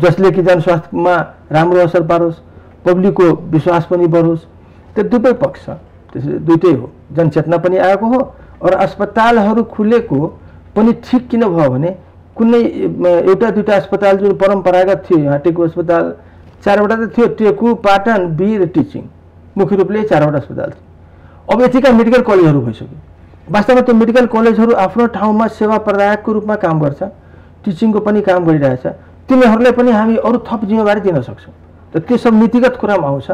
जसले कि जनस्वास्थ्यमा राम्रो असर पारोस् पब्लिकको विश्वास पनि बढोस् त्यो दुवै पक्ष। दुइटै हो। जनचेतना पनि आएको हो र अस्पतालहरू खुलेको पनि ठिक किन भयो भने कुनै एउटा दुइटा अस्पताल जुन परम्परागत थियो हाटेको अस्पताल चारवटा त थियो टेकु पाटन बी र टिचिङ। मुख्य रूपले यही चारवटा अस्पताल थियो। अब यतिका मेडिकल कलेजहरू भइसक्यो। वास्तवमा त्यो मेडिकल कलेजहरू आफ्नो ठाउँमा सेवा प्रदायकको रूपमा काम गर्छ टिचिङको पनि काम गरिरहेछ। तिनीहरूलाई पनि हामी अरू थप जिम्मेवारी दिन सक्छौँ। त त्यो सब नीतिगत कुरामा आउँछ।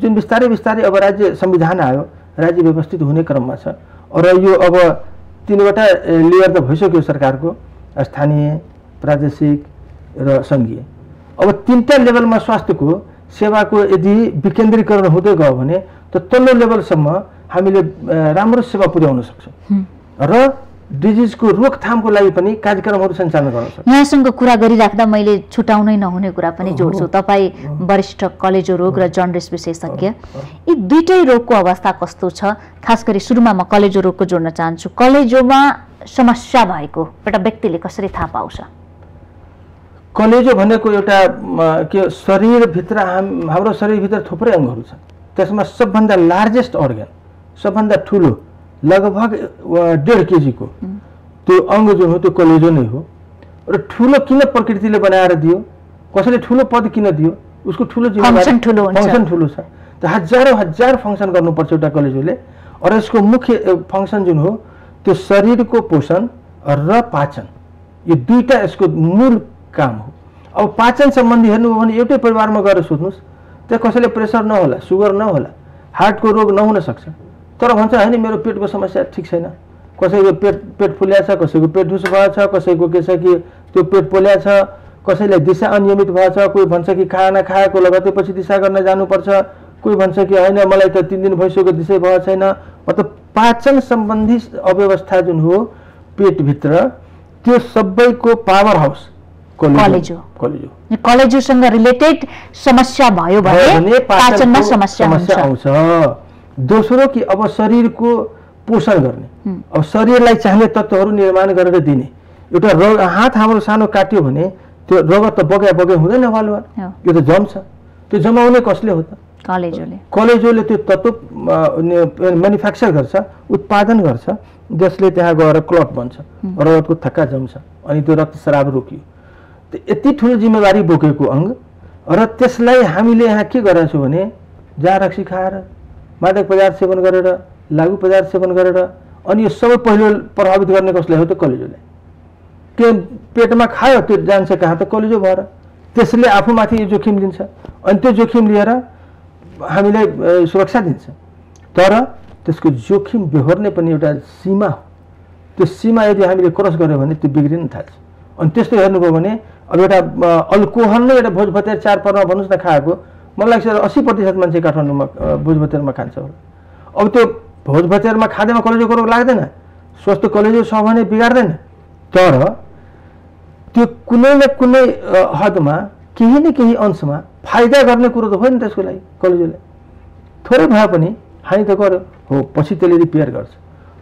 जुन बिस्तारै बिस्तारै अब राज्य संविधान आयो राज्य व्यवस्थित हुने क्रममा छ। र यो अब तिनवटा लेयर त भइसक्यो सरकारको स्थानीय प्रादेशिक र सङ्घीय। अब तिनवटा लेभलमा स्वास्थ्यको सेवाको यदि विकेन्द्रीकरण हुँदै गयो भने त तल्लो लेभलसम्म हामीले राम्रो सेवा पुर्याउन सक्छौँ। र डिजिजको रोकथामको लागि पनि कार्यक्रमहरू सञ्चालन गर्न यहाँसँग कुरा गरिराख्दा मैले छुटाउनै नहुने कुरा पनि जोड्छु। तपाईँ वरिष्ठ कलेजो रोग र जन्डिस विशेषज्ञ। यी दुइटै रोगको अवस्था कस्तो छ? खास गरी सुरुमा म कलेजो रोगको जोड्न चाहन्छु। कलेजोमा समस्या भएको एउटा व्यक्तिले कसरी थाहा पाउँछ? कलेजो भनेको एउटा के शरीरभित्र हाम हाम्रो शरीरभित्र थुप्रै अङ्गहरू छन्। त्यसमा सबभन्दा लार्जेस्ट अर्गन सबभन्दा ठुलो लगभग डेढ केजीको त्यो अङ्ग जुन हो त्यो कलेजो नै हो। र ठुलो किन प्रकृतिले बनाएर दियो? कसैले ठुलो पद किन दियो? उसको ठुलो जिम्मेवारी- Function ठुलो। फङ्सन ठुलो छ। त हजारौँ हजार फङ्सन गर्नुपर्छ एउटा कलेजोले। र यसको मुख्य फङ्सन जुन हो त्यो शरीरको पोषण र पाचन। यो दुईटा यसको मूल काम हो। अब पाचन सम्बन्धी हेर्नुभयो भने एउटै परिवारमा गएर सोध्नुहोस्। त्यहाँ कसैले प्रेसर नहोला सुगर नहोला हार्टको रोग नहुन सक्छ। तर भन्छ होइन मेरो पेटको समस्या ठिक छैन। कसैको पेट पेट फुल्या छ कसैको पेट ढुस भएको छ कसैको के छ कि त्यो पेट पोल्या छ कसैलाई दिशा अनियमित भएको छ कोही भन्छ कि खाना खाएको लगत्तै पछि दिशा गर्न जानुपर्छ कोही भन्छ कि होइन मलाई त तिन दिन भइसक्यो दिशै भएको छैन। मतलब पाचन सम्बन्धी अव्यवस्था जुन हो पेटभित्र त्यो सबैको पावर हाउस कलेजो। कलेजो। कलेजोसँग रिलेटेड समस्या भयो भने पाचनमा समस्या आउँछ। दोस्रो कि अब शरीरको पोषण गर्ने। अब शरीरलाई चाहिने तत्त्वहरू निर्माण गरेर दिने। एउटा रग हात हाम्रो सानो काट्यो भने त्यो रगत त बग्या बग्या हुँदैन वालवाल हो। यो त जम्छ। त्यो जमाउने कसले हो त? कलेजोले। कलेजोले त्यो तत्त्व म्यानुफ्याक्चर गर्छ उत्पादन गर्छ जसले त्यहाँ गएर क्लट बन्छ। रगतको थक्का जम्छ अनि त्यो रक्तस्राव रोकियो। त यति ठुलो जिम्मेवारी बोकेको अङ्ग। र त्यसलाई हामीले यहाँ के गरेका छौँ भने जहाँ रक्सी खाएर मादक पदार्थ सेवन गरेर लागु पदार्थ सेवन गरेर अनि यो सबै पहिलो प्रभावित गर्ने कसलाई हो त कलेजोले। त्यो पेटमा खायो त्यो जान्छ कहाँ त कलेजो भएर। त्यसले आफूमाथि यो जोखिम दिन्छ अनि त्यो जोखिम लिएर हामीलाई सुरक्षा दिन्छ। तर त्यसको जोखिम बेहोर्ने पनि एउटा सीमा हो। त्यो सीमा यदि हामीले क्रस गऱ्यो भने त्यो बिग्रिन थाल्छ। अनि त्यस्तो हेर्नुभयो भने अब एउटा अल्कोहल नै एउटा भोज भतेर पर्वमा भन्नुहोस् न खाएको मलाई लाग्छ अस्सी प्रतिशत मान्छे काठमाडौँमा अ, भोज भतेरमा खान्छ होला। अब त्यो भोज भतेरमा खाँदैमा कलेजोको रोग लाग्दैन स्वस्थ कलेजो छ भने बिगार्दैन। तर त्यो कुनै न कुनै हदमा केही न केही अंशमा फाइदा गर्ने कुरो त होइन त्यसको लागि कलेजोले। थोरै भए पनि हानि त गर्यो। हो पछि त्यसले रिपेयर गर्छ।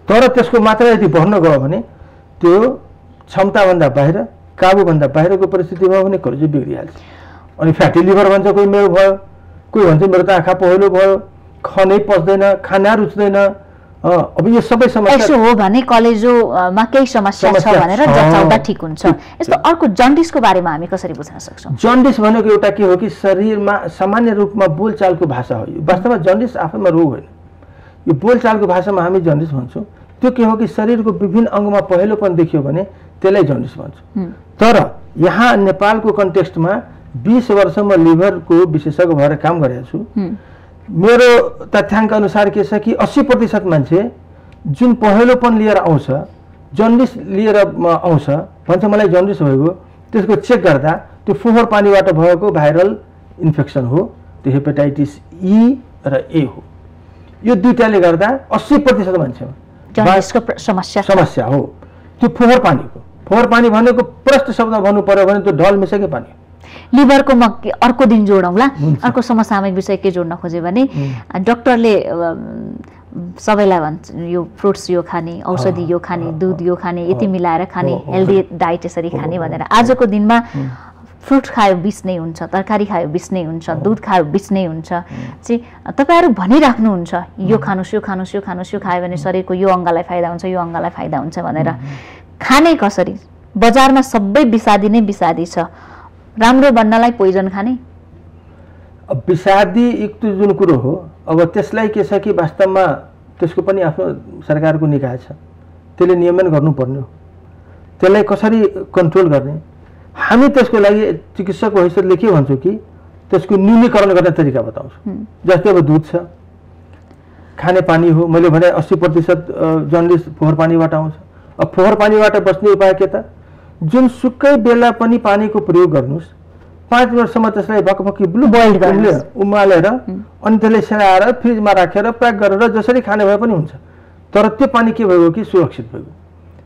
तर त्यसको मात्रा यदि बढ्न गयो भने त्यो क्षमताभन्दा बाहिर काबुभन्दा बाहिरको परिस्थिति भयो भने कलेजो बिग्रिहाल्छ। अनि फ्याटी लिभर भन्छ कोही मेरो भयो कोही भन्छ मेरो त आँखा पहेँलो भयो खनै पच्दैन खाना रुच्दैन अब यो सबै यसो समस्या हो भने कलेजोमा केही समस्या छ भनेर। जचाउँदा ठिक हुन्छ। यस्तो अर्को जन्डिसको बारेमा हामी कसरी बुझ्न सक्छौँ जन्डिस भनेको एउटा के हो कि शरीरमा सामान्य रूपमा बोलचालको भाषा हो यो वास्तवमा जन्डिस आफैमा रोग होइन यो बोलचालको भाषामा हामी जन्डिस भन्छौँ त्यो के हो कि शरीरको विभिन्न अङ्गमा पहेँलोपन देखियो भने त्यसलाई जन्डिस भन्छौँ। तर यहाँ नेपालको कन्टेक्स्टमा बिस वर्ष म लिभरको विशेषज्ञ भएर काम गरेको छु। मेरो तथ्याङ्क अनुसार के छ कि अस्सी प्रतिशत मान्छे जुन पहेँलोपन लिएर आउँछ जन्डिस लिएर आउँछ भन्छ मलाई जन्डिस भएको त्यसको चेक गर्दा त्यो फोहोर पानीबाट भएको भाइरल इन्फेक्सन हो त्यो हेपाटाइटिस ई र ए हो। यो दुइटाले गर्दा अस्सी प्रतिशत मान्छेमा समस्या। समस्या हो। त्यो फोहोर पानीको। फोहोर पानी भनेको प्रष्ट शब्दमा भन्नु पर्यो भने त्यो ढल मिसाएकै पानी हो। लिभरको म अर्को दिन जोडौँला। अर्को समसामयिक विषय के जोड्न खोज्यो भने। डक्टरले सबैलाई भन्छ यो फ्रुट्स यो खाने औषधि यो खाने दुध यो खाने यति मिलाएर खाने। हेल्दी डाइट यसरी खाने भनेर आजको दिनमा। फ्रुट खायो बिस नै हुन्छ तरकारी खायो बिस नै हुन्छ। दुध खायो बिस नै हुन्छ चाहिँ तपाईँहरू भनिराख्नुहुन्छ यो खानुहोस् यो खानुहोस् यो खानुहोस् यो खायो भने शरीरको यो अङ्गलाई फाइदा हुन्छ यो अङ्गलाई फाइदा हुन्छ भनेर खाने कसरी बजारमा सबै विषादी नै विषादी छ राम्रो बन्नलाई पोइजन खाने? अब विषादी युक्त जुन कुरो हो अब त्यसलाई के छ कि वास्तवमा त्यसको पनि आफ्नो सरकारको निकाय छ। त्यसले नियमन गर्नुपर्ने हो। त्यसलाई कसरी कन्ट्रोल गर्ने? हामी त्यसको लागि चिकित्सकको हैसियतले के भन्छौँ कि त्यसको न्यूनीकरण गर्ने तरिका बताउँछौँ। जस्तै अब दुध छ। खाने पानी हो। मैले भने अस्सी प्रतिशत जर्नलिस्ट फोहोर पानीबाट आउँछ। अब फोहोर पानीबाट बच्ने उपाय के त? जुनसुकै बेला पनि पानीको प्रयोग गर्नुहोस्। पाँच मिनटसम्म त्यसलाई भकभकी ब्लु Boiled गर्नुहोस्। उमालेर अनि त्यसलाई सेलाएर फ्रिजमा राखेर प्याक गरेर जसरी खाने भए पनि हुन्छ। तर त्यो पानी के भयो कि सुरक्षित भयो?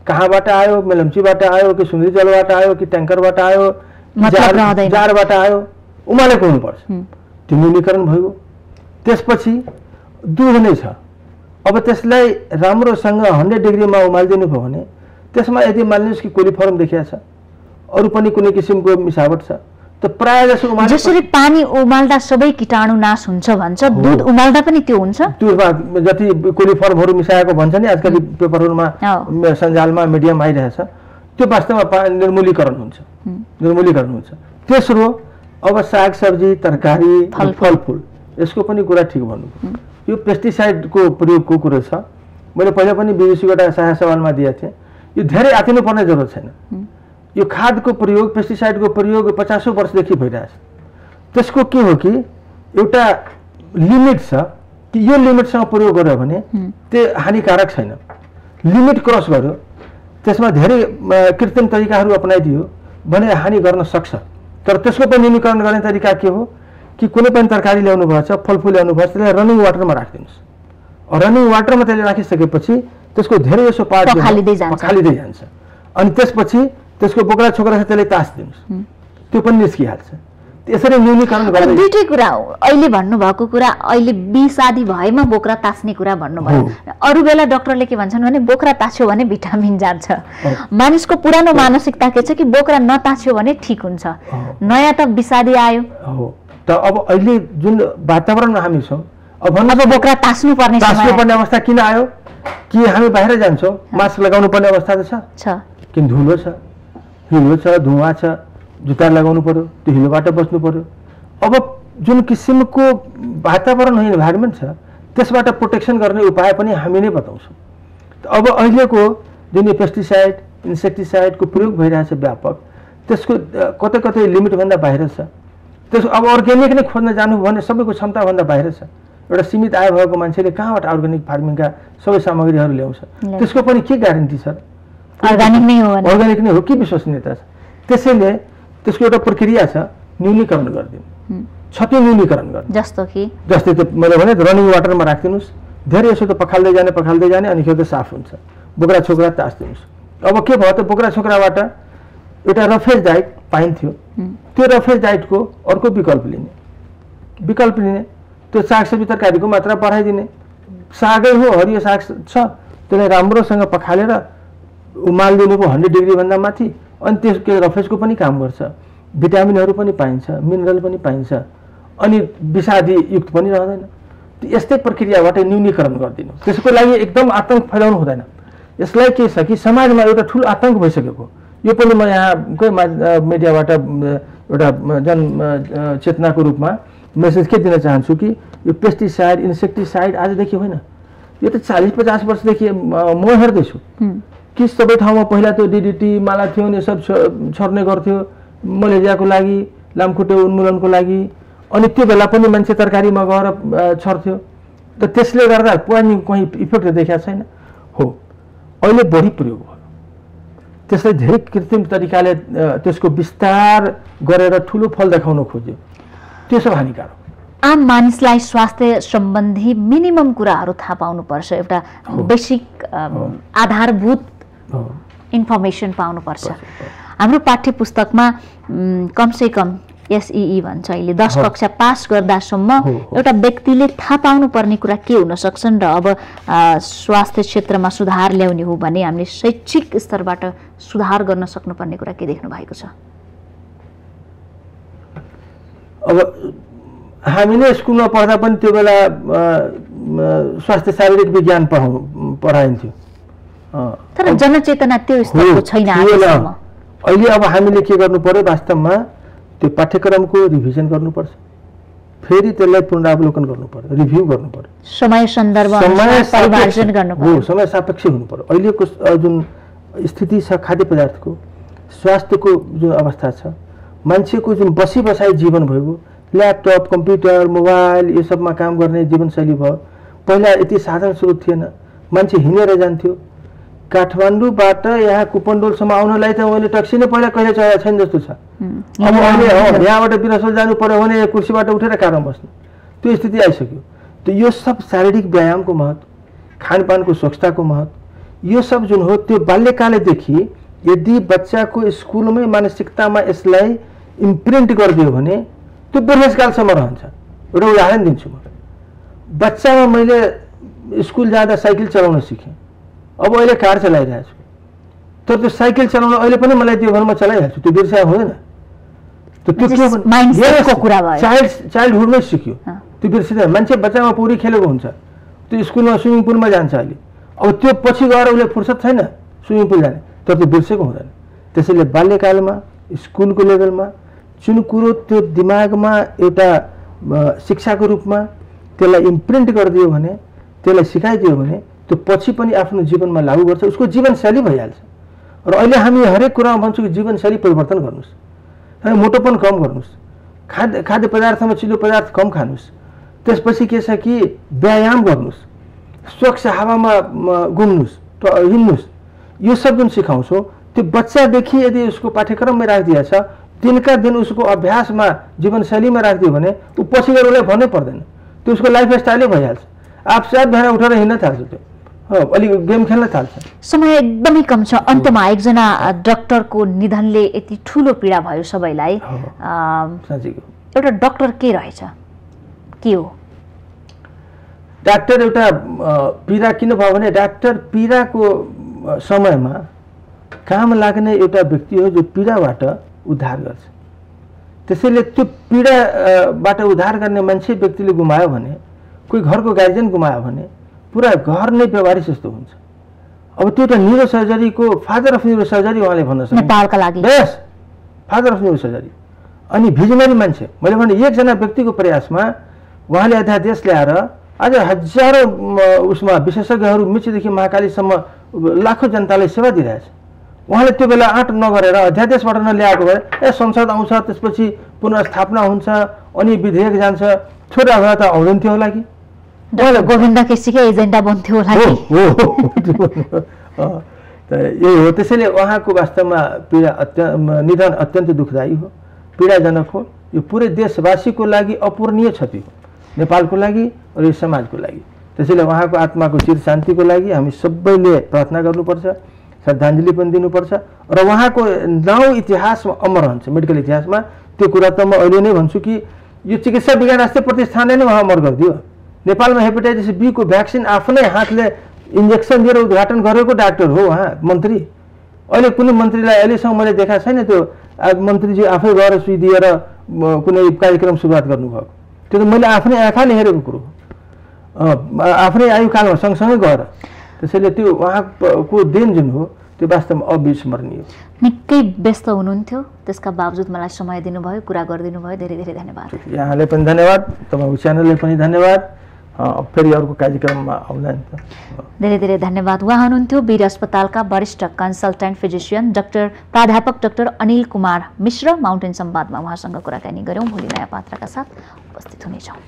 कहाँबाट आयो? मेलम्चीबाट आयो कि सुन्द्री जलबाट आयो कि ट्याङ्करबाट आयो। जारबाट आयो? उमालेको हुनुपर्छ। त्यो न्यूनीकरण भयो। त्यसपछि दुध नै छ। अब त्यसलाई राम्रोसँग हन्ड्रेड डिग्रीमा उमालिदिनु भयो भने त्यसमा यदि मानिनुहोस् कि कोलिफर्म देखिया छ अरू पनि कुनै किसिमको मिसावट छ त प्रायः जसो जसरी पानी उमाल्दा सबै कीटाणु नाश हुन्छ भन्छ। दुध उमाल्दा पनि त्यो हुन्छ? त्योमा जति कोलिफर्महरू मिसाएको भन्छ नि आजकल पेपरहरूमा सञ्जालमा मिडियामा आइरहेछ त्यो वास्तवमा पा- निर्मूलीकरण हुन्छ। निर्मूलीकरण हुन्छ। तेस्रो अब सागसब्जी तरकारी फलफुल। यसको पनि कुरा ठिक भन्नु यो पेस्टिसाइडको प्रयोगको कुरो छ। मैले पहिला पनि बिबिसीबाट साझा सवालमा दिएको थिएँ। यो धेरै आतिनु पर्ने जरुरत छैन। यो खादको प्रयोग पेस्टिसाइडको प्रयोग पचासौँ वर्षदेखि भइरहेछ। त्यसको के हो कि एउटा लिमिट छ कि यो लिमिटसँग प्रयोग गर्यो भने त्यो हानिकारक छैन। लिमिट क्रस गर्यो। त्यसमा धेरै कृत्रिम तरिकाहरू अपनाइदियो भने हानि गर्न सक्छ। तर त्यसको पनि न्यूनीकरण गर्ने तरिका के हो कि कुनै पनि तरकारी ल्याउनु भएको छ फलफुल ल्याउनु भएको छ त्यसलाई रनिङ वाटरमा राखिदिनुहोस् रनिङ वाटरमा त्यसले राखिसकेपछि त्यसको धेरै जसो पार्ट पखालिँदै जान्छ। अनि त्यसपछि त्यसको बोक्रा छोक्रा छ त्यसलाई तास दिनुहोस् त्यो पनि निस्किहाल्छ। यसरी न्यूनीकरण गर्दै दुइटै कुरा हो। अहिले भन्नुभएको कुरा अहिले बिसादी भएमा बोक्रा तास्ने कुरा भन्नुभयो। अरू बेला डक्टरले के भन्छन् भने बोक्रा ताछ्यो भने भिटामिन जान्छ। मानिसको पुरानो मानसिकता के छ कि बोक्रा नताछ्यो भने ठिक हुन्छ। नयाँ त बिसादी आयो। त अब अहिले जुन वातावरणमा हामी छौँ भन्नु अब बोक्रा तास्नु पर्ने तास्नु पर्ने अवस्था किन आयो? कि हामी बाहिर जान्छौँ? मास्क लगाउनु पर्ने अवस्था त छ। छ। कि धुलो छ? हिलो छ धुवा छ? जुत्ता लगाउनु पर्यो त्यो हिलोबाट बस्नु पर्यो। अब जुन किसिमको वातावरण इन्भाइरोमेन्ट छ त्यसबाट प्रोटेक्सन गर्ने उपाय पनि हामी नै बताउँछौँ। त अब अहिलेको जुन यो पेस्टिसाइड इन्सेक्टिसाइडको प्रयोग भइरहेछ व्यापक त्यसको कतै कतै लिमिटभन्दा बाहिर छ। त्यसको अब अर्ग्यानिक नै खोज्न जानु भने सबैको क्षमताभन्दा बाहिर छ। एउटा सीमित आय भएको मान्छेले कहाँबाट अर्ग्यानिक फार्मिङका सबै सामग्रीहरू ल्याउँछ। त्यसको पनि के ग्यारेन्टी छ? अर्ग्यानिक नै हो अर्ग्यानिक नै हो। के विश्वसनीयता छ? त्यसैले त्यसको एउटा प्रक्रिया छ न्यूनीकरण गरिदिनु। क्षति न्यूनीकरण गर्नु। जस्तो कि? जस्तै त्यो मैले भने रनिङ वाटरमा राखिदिनुहोस्। धेरै यसो त पखाल्दै जाने पखाल्दै जाने अनि त्यो त साफ हुन्छ। बोक्रा छोक्रा तास्दिनुहोस्। अब के भयो त? बोक्रा छोक्राबाट एउटा रफेज डाइट पाइन्थ्यो। त्यो रफेज डाइटको अर्को विकल्प लिने। विकल्प लिने। त्यो सागसब्जी तरकारीको मात्रा बढाइदिने। सागै हो हरियो साग छ। त्यसलाई राम्रोसँग पखालेर उमालिदिनु पो हन्ड्रेड डिग्रीभन्दा माथि। अनि त्यसको रफेजको पनि काम गर्छ। भिटामिनहरू पनि पाइन्छ मिनरल पनि पाइन्छ। अनि विषादी युक्त पनि रहँदैन। यस्तै प्रक्रियाबाट न्यूनीकरण गरिदिनु। त्यसको लागि एकदम आतङ्क फैलाउनु हुँदैन। यसलाई के छ कि समाजमा एउटा ठुलो आतङ्क भइसकेको। यो पनि म यहाँकै मिडियाबाट एउटा जन चेतनाको रूपमा मेसेज के दिन चाहन्छु कि यो पेस्टिसाइड इन्सेक्टिसाइड आजदेखि होइन यो त चालिस पचास वर्षदेखि म हेर्दैछु। कि सबै ठाउँमा पहिला त्यो डिडिटी मालाथियोन यो सब छर्ने गर्थ्यो मलेरियाको लागि लामखुट्टे उन्मूलनको लागि अनि त्यो बेला पनि मान्छे तरकारीमा गएर छर्थ्यो। त त्यसले गर्दा पानी कहीँ इफेक्ट देखाएको छैन। हो अहिले बढी प्रयोग भयो। त्यसलाई धेरै कृत्रिम तरिकाले त्यसको विस्तार गरेर ठुलो फल देखाउन खोज्यो। त्यो सब हानिकारक आम मानिसलाई स्वास्थ्य सम्बन्धी मिनिमम कुराहरू थाहा पाउनुपर्छ एउटा। बेसिक। आधारभूत इन्फर्मेसन पाउनुपर्छ हाम्रो पाठ्य पुस्तकमा कमसे कम एसइई भन्छ अहिले दस। कक्षा पास गर्दासम्म। एउटा व्यक्तिले थाहा पाउनुपर्ने कुरा के हुन सक्छन् र अब स्वास्थ्य क्षेत्रमा सुधार ल्याउने हो भने हामीले शैक्षिक स्तरबाट सुधार गर्न सक्नुपर्ने कुरा के देख्नु भएको छ अब हामीले स्कुलमा पढ्दा पनि त्यो बेला स्वास्थ्य शारीरिक विज्ञान पढाउ पढाइन्थ्यो। तर जनचेतना त्यो छैन अहिले अब हामीले के गर्नु पर्यो? वास्तवमा त्यो पाठ्यक्रमको रिभिजन गर्नुपर्छ फेरि त्यसलाई पुनरावलोकन गर्नु पर्यो रिभ्यू गर्नु पर्यो। समय सन्दर्भ हो समय सापेक्ष हुनु पर्यो। अहिलेको जुन स्थिति छ खाद्य पदार्थको स्वास्थ्यको जुन अवस्था छ मान्छेको जुन बसी बसाइ जीवन भयो ल्यापटप कम्प्युटर मोबाइल यो सबमा काम गर्ने जीवनशैली भयो पहिला यति साधन स्रोत थिएन। मान्छे हिँडेर जान्थ्यो। काठमाडौँबाट यहाँ कुपन्डोलसम्म आउनलाई त मैले ट्याक्सी नै पहिला कहिले चढाएको छैन जस्तो छ। अब अहिले हो यहाँबाट बिरसोल जानु पर्यो भने कुर्सीबाट उठेर कारमा बस्नु। त्यो स्थिति आइसक्यो। त यो सब शारीरिक व्यायामको महत्व खानपानको स्वच्छताको महत्व यो सब जुन हो त्यो बाल्यकालदेखि यदि बच्चाको स्कुलमै मानसिकतामा यसलाई इम्प्रिन्ट गरिदियो भने त्यो बुढेसकालसम्म रहन्छ। एउटा उदाहरण दिन्छु म। बच्चामा मैले स्कुल जाँदा साइकल चलाउन सिकेँ। अब अहिले कार चलाइरहेको छु। तर त्यो साइकल चलाउन अहिले पनि मलाई त्यो भने म चलाइहाल्छु। त्यो बिर्सा हुँदैन। त्यो को कुरा। चाइल्ड चाइल्डहुडमै सिक्यो। त्यो बिर्सिँदैन। मान्छे बच्चामा पौडी खेलेको हुन्छ। त्यो स्कुलमा स्विमिङ पुलमा जान्छ अहिले। अब त्यो पछि गएर उसले फुर्सद छैन स्विमिङ पुल जाने। तर त्यो बिर्सेको हुँदैन। त्यसैले बाल्यकालमा स्कुलको लेभलमा जुन कुरो त्यो दिमागमा एउटा शिक्षाको रूपमा त्यसलाई इम्प्रिन्ट गरिदियो भने त्यसलाई सिकाइदियो भने त्यो पछि पनि आफ्नो जीवनमा लागू गर्छ उसको जीवनशैली भइहाल्छ। र अहिले हामी हरेक कुरामा भन्छौँ कि जीवनशैली परिवर्तन गर्नुहोस्। है मोटोपन कम गर्नुहोस्। खाद्य खाद्य पदार्थमा चिलो पदार्थ कम खानुहोस्। त्यसपछि के छ कि व्यायाम गर्नुहोस्। स्वच्छ हावामा घुम्नुहोस् हिँड्नुहोस्। यो सब जुन सिकाउँछौँ त्यो बच्चादेखि यदि उसको पाठ्यक्रममै राखिदिएको छ दिनका दिन उसको अभ्यासमा जीवनशैलीमा राखिदियो भने ऊ पछि गएर उसलाई भन्नै पर्दैन। त्यो उसको लाइफ स्टाइलै भइहाल्छ। आफसात भएर उठेर हिँड्न थाल्छ त्यो अलिक गेम खेल्न थाल्छ। समय एकदमै कम छ। अन्तमा एकजना डाक्टरको निधनले यति ठुलो पीडा भयो सबैलाई। एउटा डाक्टर के रहेछ? के हो? डाक्टर एउटा पीडा किन भयो भने डाक्टर पीडाको समयमा काम लाग्ने एउटा व्यक्ति हो जो पीडाबाट उद्धार गर्छ। त्यसैले त्यो पीडाबाट उद्धार गर्ने मान्छे व्यक्तिले गुमायो भने कोही घरको गार्जियन गुमायो भने पुरा घर नै व्यवहारिक जस्तो हुन्छ। अब त्यो एउटा न्युरो सर्जरीको फादर अफ न्युरो सर्जरी उहाँले भन्न लागि। बेस फादर अफ न्युरो सर्जरी। अनि भिजनरी मान्छे मैले भने एकजना व्यक्तिको प्रयासमा उहाँले अध्यादेश ल्याएर आज हजारौँ उसमा विशेषज्ञहरू मिचीदेखि महाकालीसम्म लाखौँ जनतालाई सेवा दिइरहेछ। उहाँले त्यो बेला आँट नगरेर अध्यादेशबाट नल्याएको भए ए संसद आउँछ त्यसपछि पुनर्स्थापना हुन्छ अनि विधेयक जान्छ छोरा भए त आउँदैन थियो होला कि? गोविन्द केसीकै एजेन्डा बन्थ्यो होला यही हो। त्यसैले उहाँको वास्तवमा पीडा अत्य निधन अत्यन्त दुःखदायी हो। पीडाजनक हो। यो पुरै देशवासीको लागि अपूर्णीय क्षति हो। नेपालको लागि र यो समाजको लागि। त्यसैले उहाँको आत्माको चिर शान्तिको लागि हामी सबैले प्रार्थना गर्नुपर्छ। श्रद्धाञ्जली पनि दिनुपर्छ। र उहाँको नाउँ इतिहासमा अमर रहन्छ मेडिकल इतिहासमा। त्यो कुरा त म अहिले नै भन्छु कि यो चिकित्सा विज्ञान राष्ट्रिय प्रतिष्ठानले नै उहाँ अमर गरिदियो। नेपालमा हेपाटाइटिस बीको भ्याक्सिन आफ्नै हातले इन्जेक्सन दिएर उद्घाटन गरेको डाक्टर हो उहाँ मन्त्री। अहिले कुनै मन्त्रीलाई अहिलेसम्म मैले देखाएको छैन त्यो। मन्त्रीजी आफै गएर सुई दिएर कुनै कार्यक्रम सुरुवात गर्नुभएको। त्यो त मैले आफ्नै आँखाले हेरेको कुरो हो। आफ्नै आयुकालमा सँगसँगै गएर। त्यसैले त्यो उहाँको देन जुन हो त्यो वास्तवमा अविस्मरणीय निकै व्यस्त हुनुहुन्थ्यो। त्यसका बावजुद मलाई समय दिनुभयो कुरा गरिदिनु भयो धेरै धेरै धन्यवाद। यहाँलाई पनि धन्यवाद। तपाईँको च्यानललाई पनि धन्यवाद। फेरि अर्को कार्यक्रममा आउँला नि त। धेरै धेरै धन्यवाद। उहाँ हुनुहुन्थ्यो वीर अस्पतालका वरिष्ठ कन्सल्टेन्ट फिजिसियन डाक्टर प्राध्यापक डाक्टर अनिल कुमार मिश्र। माउन्टेन संवादमा उहाँसँग कुराकानी गऱ्यौँ। भोलि नयाँ पात्रका साथ उपस्थित हुनेछौँ।